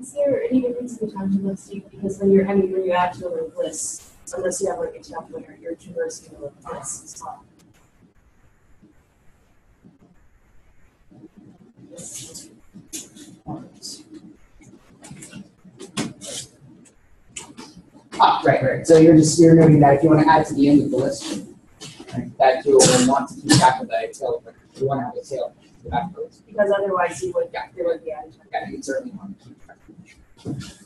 Is there any difference in the time complexity? Because when you're, I mean, when you add to the list, unless you have like a tuple, you're traversing the list as well. Ah, right, right. So you're just, you're noting that if you want to add to the end of the list, right, that you will want to keep track of the tail, you want to have a tail to the back of the list. Because otherwise you would, yeah, there would be added. Yeah, you certainly want to keep track of it.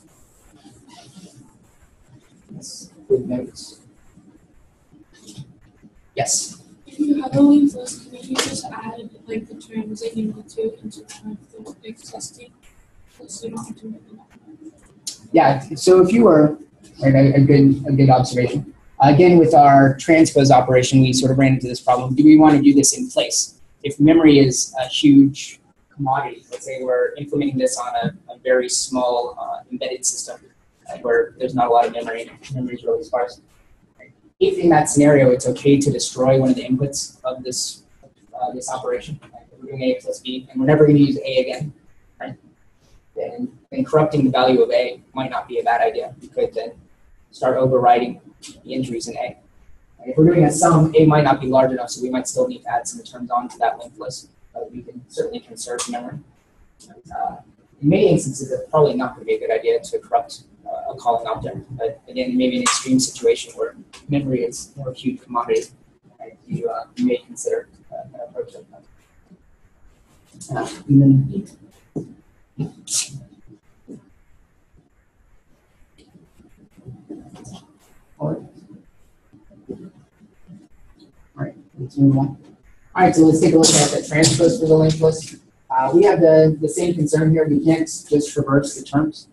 Yes, good notes. Yes, A linked list, can you just add like the terms that you need to into one of the? So you don't have to yeah, so if you were, right, a, a good, a good observation. Again, with our transpose operation, we sort of ran into this problem. Do we want to do this in place? If memory is a huge commodity, let's say we're implementing this on a, a very small uh, embedded system uh, where there's not a lot of memory, memory is really sparse. If in that scenario it's okay to destroy one of the inputs of this uh, this operation, if we're doing A plus B, and we're never going to use A again, right? Then, then corrupting the value of A might not be a bad idea. You could then start overriding the entries in A. If we're doing a sum, A might not be large enough, so we might still need to add some terms onto that linked list. But we can certainly conserve memory. Uh, in many instances, it's probably not going to be a good idea to corrupt a calling object. But again, maybe an extreme situation where memory is more huge commodity, right? you, uh, you may consider uh, an approach like that. Uh. Alright, let's move on. Alright, so let's take a look at the transpose for the linked list. Uh, we have the, the same concern here. We can't just traverse the terms.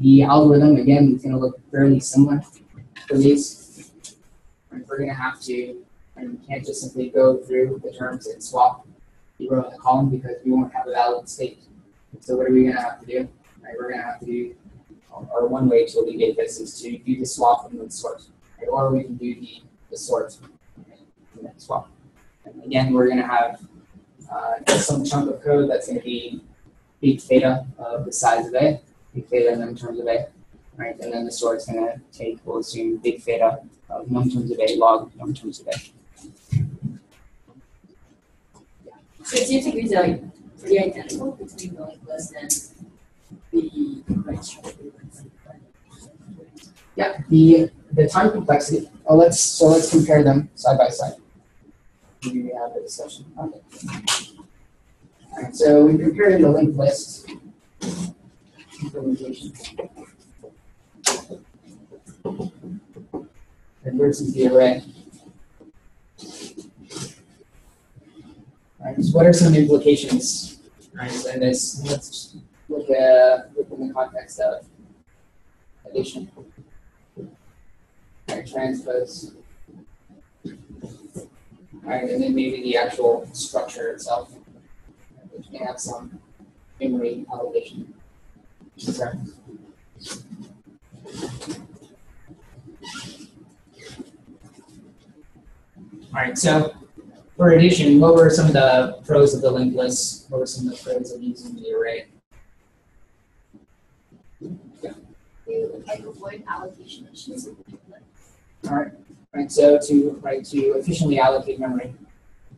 The algorithm, again, is going to look fairly similar for these. And we're going to have to, and we can't just simply go through the terms and swap the row and the column because we won't have a valid state. So what are we going to have to do? Right, we're going to have to do, or one way to alleviate this is to do the swap and then sort. Right? Or we can do the, the sort and then swap. And again, we're going to have uh, some chunk of code that's going to be big theta of the size of A, big theta in terms of A, right? And then the sort's going to take, we'll assume big theta of num terms of A log num terms of A. So it seems like these are like pretty identical between the linked list and the right. Yeah, the the time complexity. Oh, let's so let's compare them side by side. Maybe we have a discussion. Okay. All right, so we compared the linked list. And versus the array. All right, so what are some implications? All right, in this, let's look at look in the context of addition. Alright, transpose. Alright, and then maybe the actual structure itself, which may have some memory allocation. Concerns. Alright, so for addition, what were some of the pros of the linked list? What were some of the pros of using the array? You like avoid allocation issues. Alright, Right, so to, right, to efficiently allocate memory.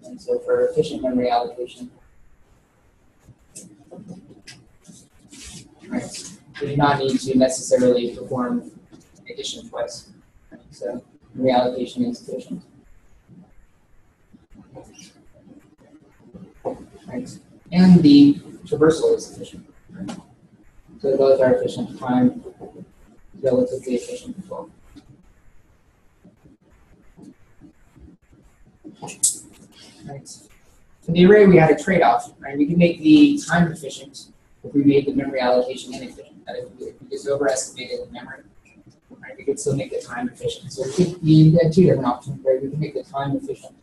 And so for efficient memory allocation. Right, we do not need to necessarily perform addition twice. Right, so reallocation is efficient. Right, and the traversal is efficient. Right? So both are efficient, time relatively efficient as. Right. For the array, we had a trade-off, right? We can make the time efficient if we made the memory allocation inefficient. That if we, just overestimated the memory, right, we could still make the time efficient. So we had two different options, right? We can make the time efficient.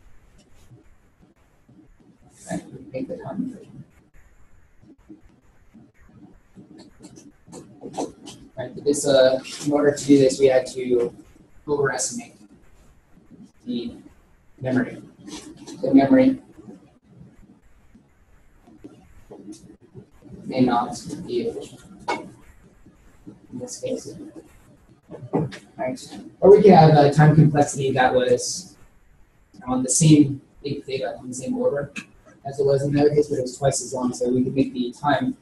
Right, we can make the time efficient. Right, this, uh, in order to do this, we had to overestimate the memory. The memory may not be efficient in this case. Right, or we could have a time complexity that was on the same big theta on the same order as it was in the other case, but it was twice as long, so we could make the time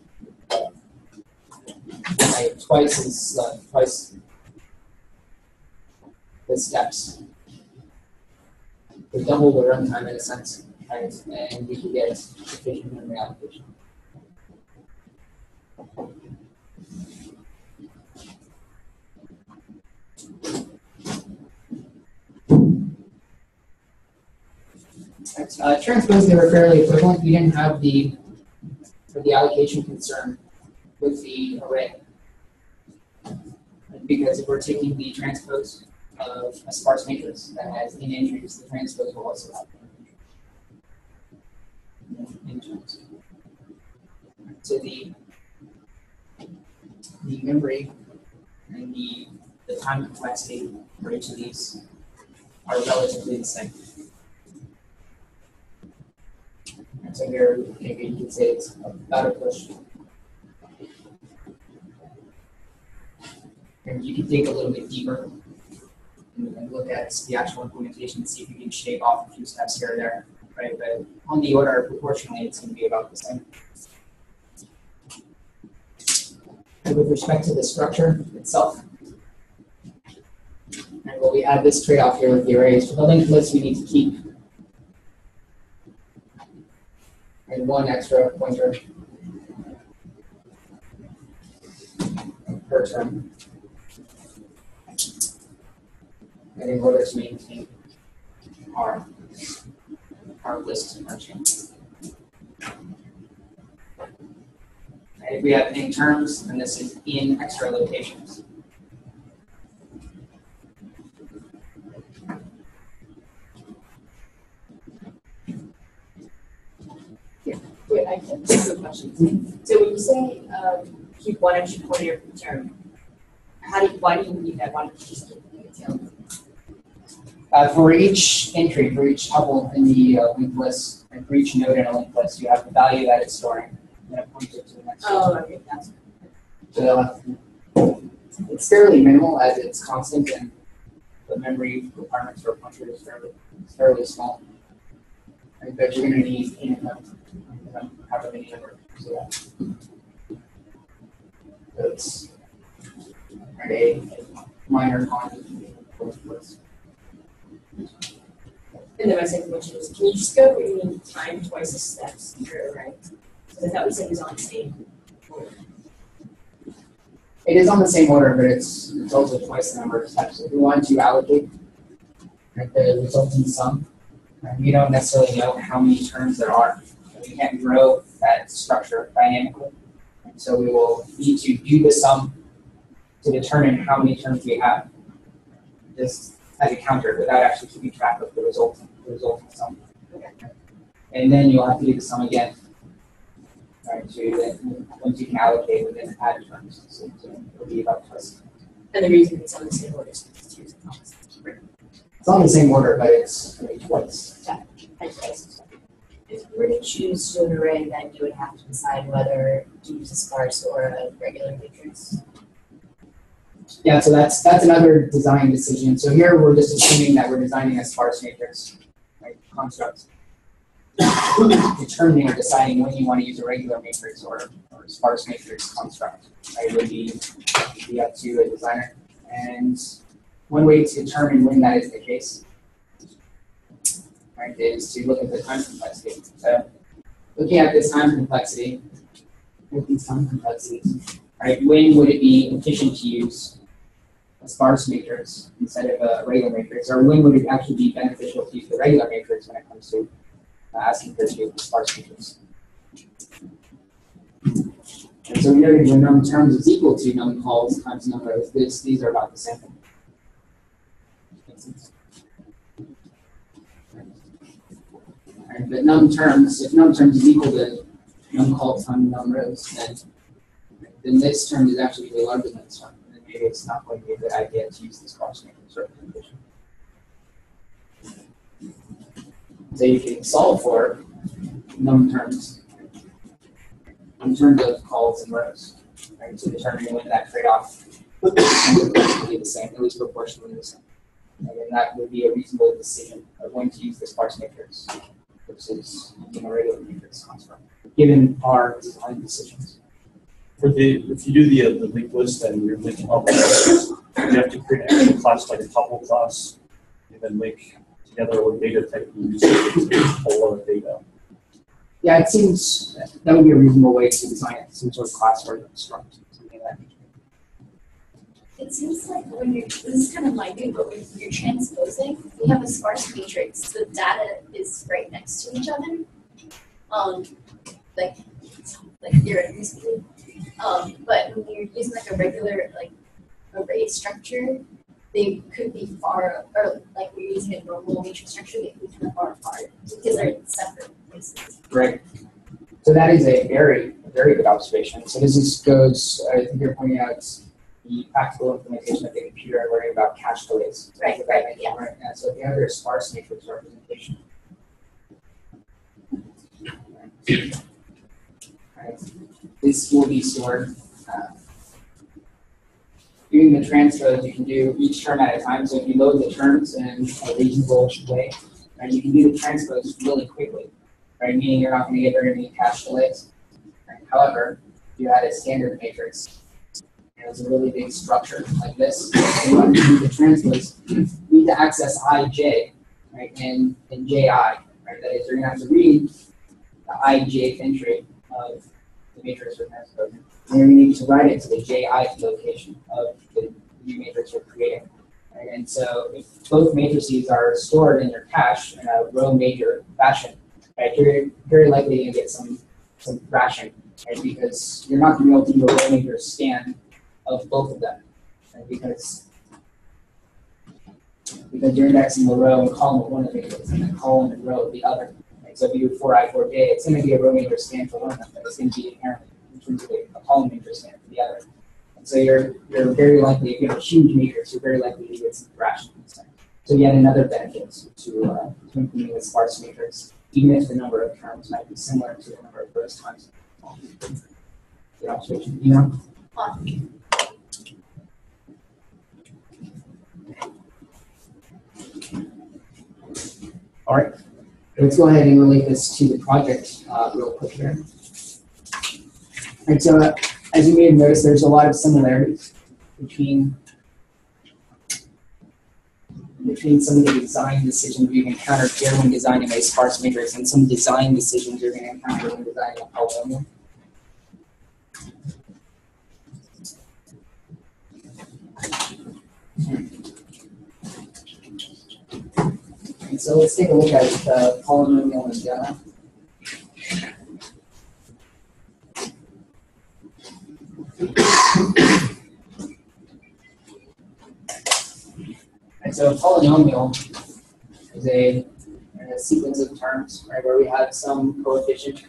twice as uh, twice the steps. We double the runtime in a sense, right? And we could get efficient memory allocation. Uh, transpose, they were fairly equivalent. We didn't have the, the allocation concern with the array. Because if we're taking the transpose of a sparse matrix that has n entries, the transpose will also have n entries. So the the memory and the the time complexity for each of these are relatively the same. And so here, maybe you could say it's about a push And you can dig a little bit deeper and, and look at the actual implementation and see if you can shave off a few steps here or there, right? But on the order proportionally, it's going to be about the same. And with respect to the structure itself, and well, we had this trade-off here with the arrays. For the linked list, we need to keep and one extra pointer per term. And in order to maintain our our list and our chain. And if we have in terms, then this is in extra locations. Wait, I have two questions. So when you say, um, keep one extra pointer per term, how do, you- why do you need that? Why don't you just keep it tail? Uh, for each entry, for each tuple in the uh, linked list, and for each node in a linked list, you have the value that it's storing, and to the. Oh, okay, that's. So it's fairly minimal as it's constant, and the memory requirements for a pointer is fairly, fairly small. Right, but you're gonna need, you know, however many number, so that. So it's a minor quantity. And then my second question is, can you just go over time twice the steps here, right? It was on the same order. It is on the same order, but it's, it's also twice the number of steps. If we want to allocate right, the resulting sum, right, we don't necessarily know how many terms there are. We can't grow that structure dynamically. And so we will need to do the sum to determine how many terms we have. Just as a counter without actually keeping track of the result, the resulting sum. And then you'll have to do the sum again. Right, to then, once you can allocate within add terms, so so it'll be about twice. And the reason it's on the same order is because it's used. It's on the same order, but it's gonna be twice. If we were to choose to an array, then you would have to decide whether to use a sparse or a regular matrix. Yeah, so that's, that's another design decision. So here, we're just assuming that we're designing a sparse matrix, right, construct. Determining or deciding when you want to use a regular matrix or, or sparse matrix construct, right, would be, be up to a designer. And one way to determine when that is the case, right, is to look at the time complexity. So looking at this time complexity, these time complexities, right, when would it be efficient to use a sparse matrix instead of a regular matrix, or when would it actually be beneficial to use the regular matrix when it comes to as sparse matrix? And so that when num terms is equal to num cols times num rows, this, these are about the same. Makes but num terms, if num terms is equal to num cols times num rows, then then this term is actually larger than this term. And maybe it's not going to be a good idea to use this cross matrix representation. So you can solve for num terms in terms of calls and rows, right? To determine when that trade-off will be the same, at least proportionally the same. And then that would be a reasonable decision of when to use this sparse matrix versus a regular matrix construct, given our design decisions. For the, if you do the, uh, the linked list and you're linking all the classes, you have to create an extra class like a tuple class, and then link together with data type you use to pull our data. Yeah, it seems that would be a reasonable way to design it, some sort of class or construct, something like that. It seems like when you're, this is kind of minute, but when you're transposing, you have a sparse matrix, the data is right next to each other. Um, like, like theoretically. Um, but when you're using like a regular, like, array structure, they could be far, or like we're using a normal matrix structure, they could be kind of far apart because they're in separate places. Right. So that is a very, very good observation. So this is goes, I think you're pointing out the practical implementation of the computer and learning about cache delays. Right, right, yeah. Right, and so if you have your sparse matrix representation. Right. This will be stored. uh, Doing the transpose, you can do each term at a time. So if you load the terms in a reasonable way, right, you can do the transpose really quickly right? Meaning you're not going to get very many cache delays. Right? However, if you had a standard matrix, and it's a really big structure like this, you want to do the transpose, you need to access ij, right, and, and ji, right? That is, you're going to have to read the ij entry of the matrix you're transposing. And you're going to need to write it to the ji location of the new matrix you're creating. And so if both matrices are stored in your cache in a row major fashion, right, you're very likely going to get some some thrashing, right? Because you're not going to be able to do a row major scan of both of them, right? Because because you're indexing the row and column of one of the matrices and then column and row of the other. So if you do for I for J, it's going to be a row major scan for one of them, but it's going to be inherently intrinsically a column major scan for the other. And so you're you're very likely if you have a huge matrix, you're very likely to get some thrashing. So yet another benefit to uh, to implementing a sparse matrix even if the number of terms might be similar to the number of rows times. The observation, you know? All right. Let's go ahead and relate this to the project uh, real quick here. And so, uh, as you may have noticed, there's a lot of similarities between between some of the design decisions we've encountered here when designing a sparse matrix and some design decisions you're going to encounter when designing a polynomial. And so let's take a look at the polynomial in general. And so a polynomial is a, a sequence of terms, right, where we have some coefficient,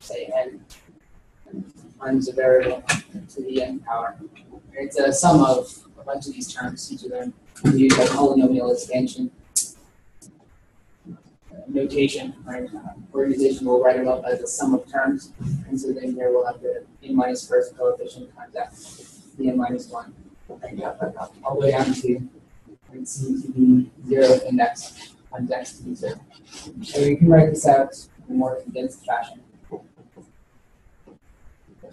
say n, times a variable to the n power. It's a sum of a bunch of these terms, each of them we use a polynomial expansion uh, notation, right? Uh, Organization will write them up as a sum of terms, and so then here we'll have the n minus first coefficient times f, the n minus one Right, but not all the way down to point C to be zero index, index to be zero. So you can write this out in a more condensed fashion.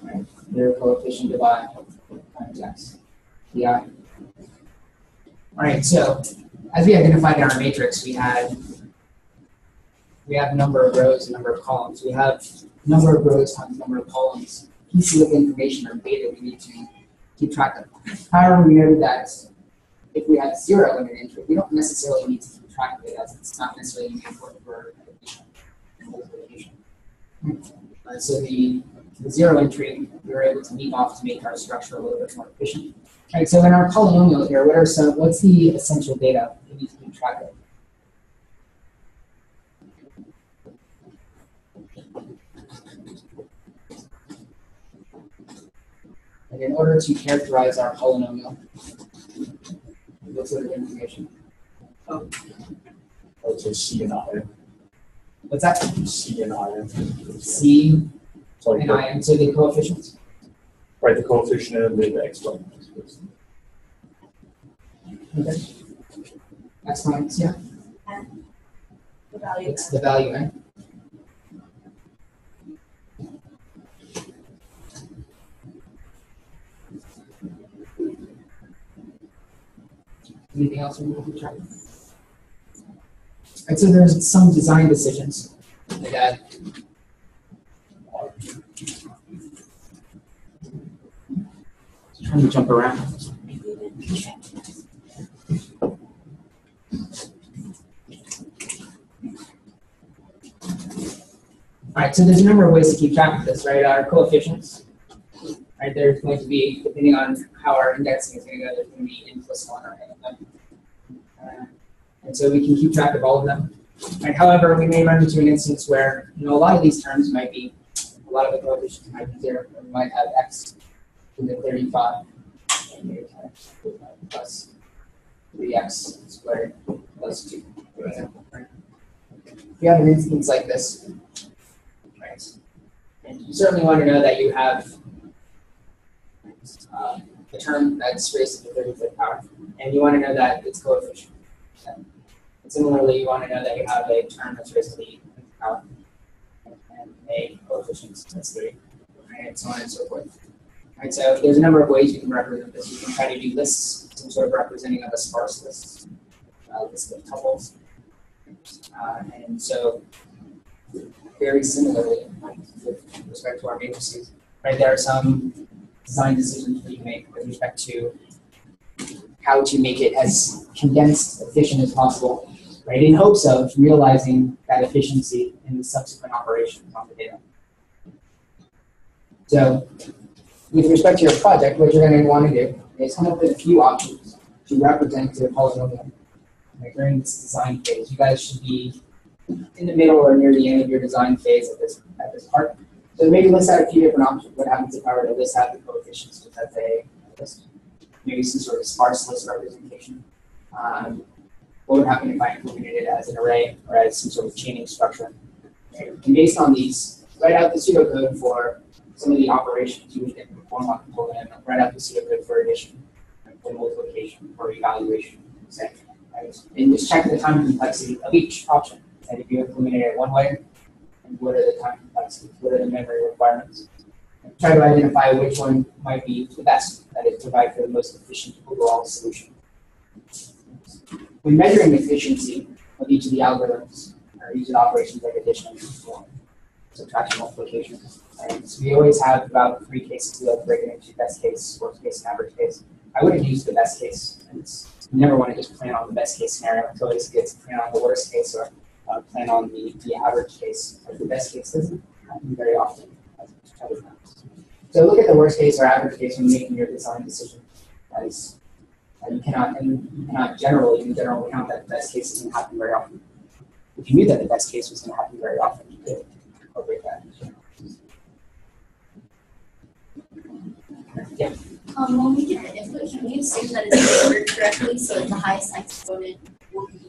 Right, Their coefficient divide times x. Yeah. Alright, so as we identified in our matrix, we had we have number of rows and number of columns. We have number of rows times number of columns, pieces of information or data we need to keep track of. However, we noted that if we have zero element entry, we don't necessarily need to keep track of it as it's not necessarily important for multiplication. Uh, so the, the zero entry, we were able to leave off to make our structure a little bit more efficient. Alright, so in our polynomial here, what are some, what's the essential data we need to keep track of? And in order to characterize our polynomial, what sort of information? Oh. I would say C and I, What's that? C and I. C So like and the- I, and so the coefficients. Right, the coefficient and the exponent. Okay. Exponents, yeah, The value. it's the value n. Anything else we need to of? And so there's some design decisions that trying to jump around. Alright, so there's a number of ways to keep track of this, right? Our coefficients. Right, there's going to be, depending on how our indexing is going to go, there's going to be n plus one or n of them. Uh, And so we can keep track of all of them. Right, however, we may run into an instance where, you know, a lot of these terms might be, a lot of the coefficients might be zero, or we might have x to the thirty-five and maybe times plus three x squared plus two, for example, right? If you have an instance like this, right? And you certainly want to know that you have uh, a term that's raised to the thirty-fifth power, and you want to know that its coefficient. And similarly, you want to know that you have a term that's raised to the nth power, and a coefficient that's three, right, and so on and so forth. Right, so there's a number of ways you can represent this. You can try to do lists, some sort of representing of a sparse list, uh, list of tuples. Uh, and so, very similarly, with respect to our matrices, right, there are some design decisions that you make with respect to how to make it as condensed, efficient as possible, right, in hopes of realizing that efficiency in the subsequent operations on the data. So, with respect to your project, what you're going to want to do is come up with a few options to represent your polynomial like, during this design phase. You guys should be in the middle or near the end of your design phase at this at this part. So maybe list out a few different options. What happens if I were to list out the coefficients just as a list? Maybe some sort of sparse list representation. Um, what would happen if I implemented it as an array or as some sort of chaining structure? And based on these, write out the pseudocode for some of the operations you would then perform on and write out the pseudocode for addition, for multiplication, for evaluation, etc. Right? And just check the time complexity of each option. And if you implemented it one way, and what are the time complexities? What are the memory requirements? And try to identify which one might be the best, that is, provide for the most efficient overall solution. When measuring efficiency of each of the algorithms, or the operations like addition, subtraction, multiplication, right? So we always have about three cases we like to break it into best case, worst case, and average case. I wouldn't use the best case. You never want to just plan on the best case scenario. It's always good to plan on the worst case or uh, plan on the, the average case. But the best case doesn't happen very often. as other times. So look at the worst case or average case when making your design decision. As uh, you cannot, and you cannot generally, in general, count that the best case doesn't happen very often. If you knew that the best case was going to happen very often, you could incorporate that. Yeah. Um, when we get the input, can we assume that it's ordered correctly, so that the highest exponent will be,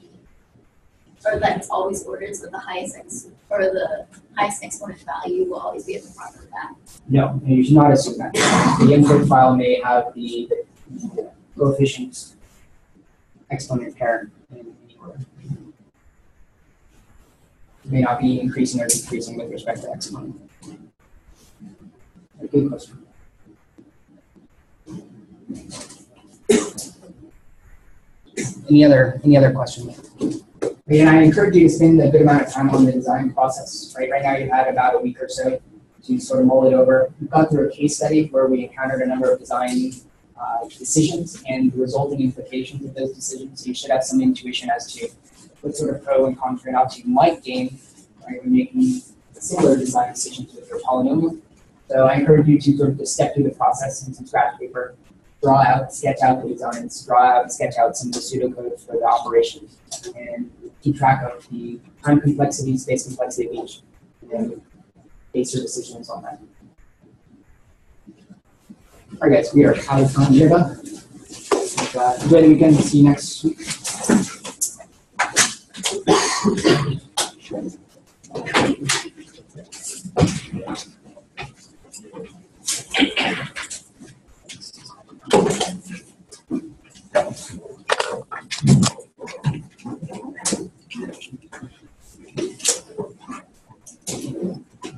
or that always ordered, so that the highest ex, or the highest exponent value will always be at the front of that? No, you should not assume that. The input file may have the, coefficients, exponent pair in any order. May not be increasing or decreasing with respect to exponent. A Good question. Any other, any other questions? Again, I encourage you to spend a good amount of time on the design process, right? Right now, you had about a week or so to sort of mull it over. We've gone through a case study where we encountered a number of design uh, decisions and the resulting implications of those decisions. So you should have some intuition as to what sort of pro and con trade-offs you might gain right, when making similar design decisions with your polynomial. So I encourage you to sort of just step through the process in some scratch paper, draw out, sketch out the designs, draw out, sketch out some of the pseudocode for the operations, and keep track of the time complexity, space complexity of each, and base your decisions on that. All right, guys, we are out of time. We're done. Uh, Enjoy the weekend. See you next week. <laughs> Do you have any office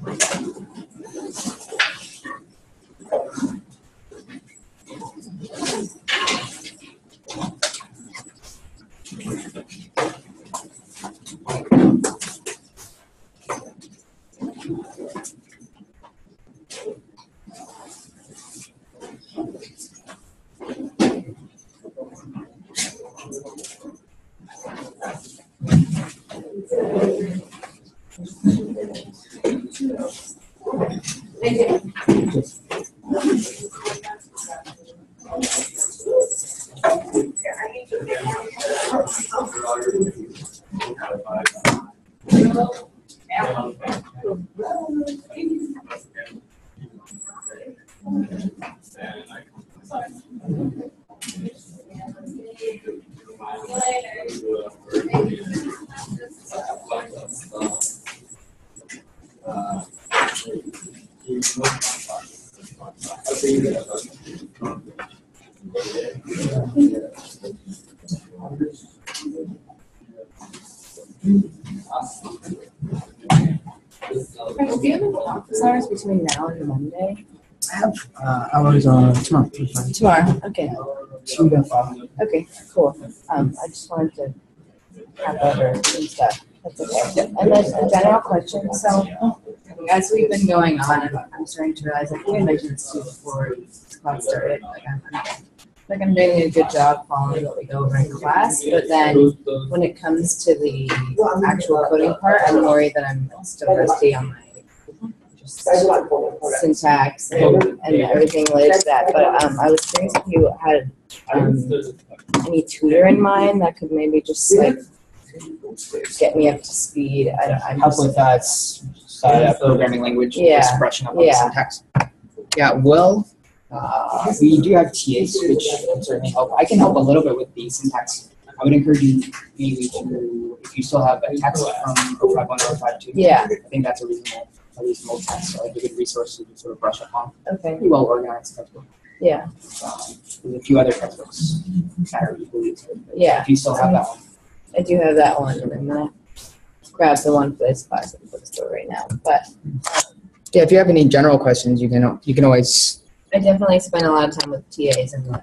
hours between now and Monday? I have uh, hours on tomorrow. Tomorrow, okay, Two to five. okay, cool. Um, I just wanted to have over some stuff. That's okay. And then a general question, so as we've been going on, I'm- I'm starting to realize, I think I mentioned this to you before class started, like I'm, I'm- like I'm doing a good job following what we go over in class, but then when it comes to the actual coding part, I'm worried that I'm still rusty on my syntax and, and everything related to that. But um, I was curious if you had um, any tutor in mind that could maybe just like get me up to speed. I don't, I'm Help just, with uh, s- uh, programming language, Yeah, just brushing up on yeah. syntax. Yeah, well, uh, we do have TAs, which can certainly help. I can help a little bit with the syntax. I would encourage you maybe to, if you still have a text from 051 or 052. Yeah. I think that's a reasonable, a reasonable text, so like a good resource to sort of brush up on. okay. Pretty well organized textbook. Yeah. Um, There's a few other textbooks that are equally as good. but Yeah. If you still have that one. I do have that one, and I'm gonna grab the one for this class at the bookstore right now. But Yeah, if you have any general questions, you can, you can always I definitely spend a lot of time with TAs and the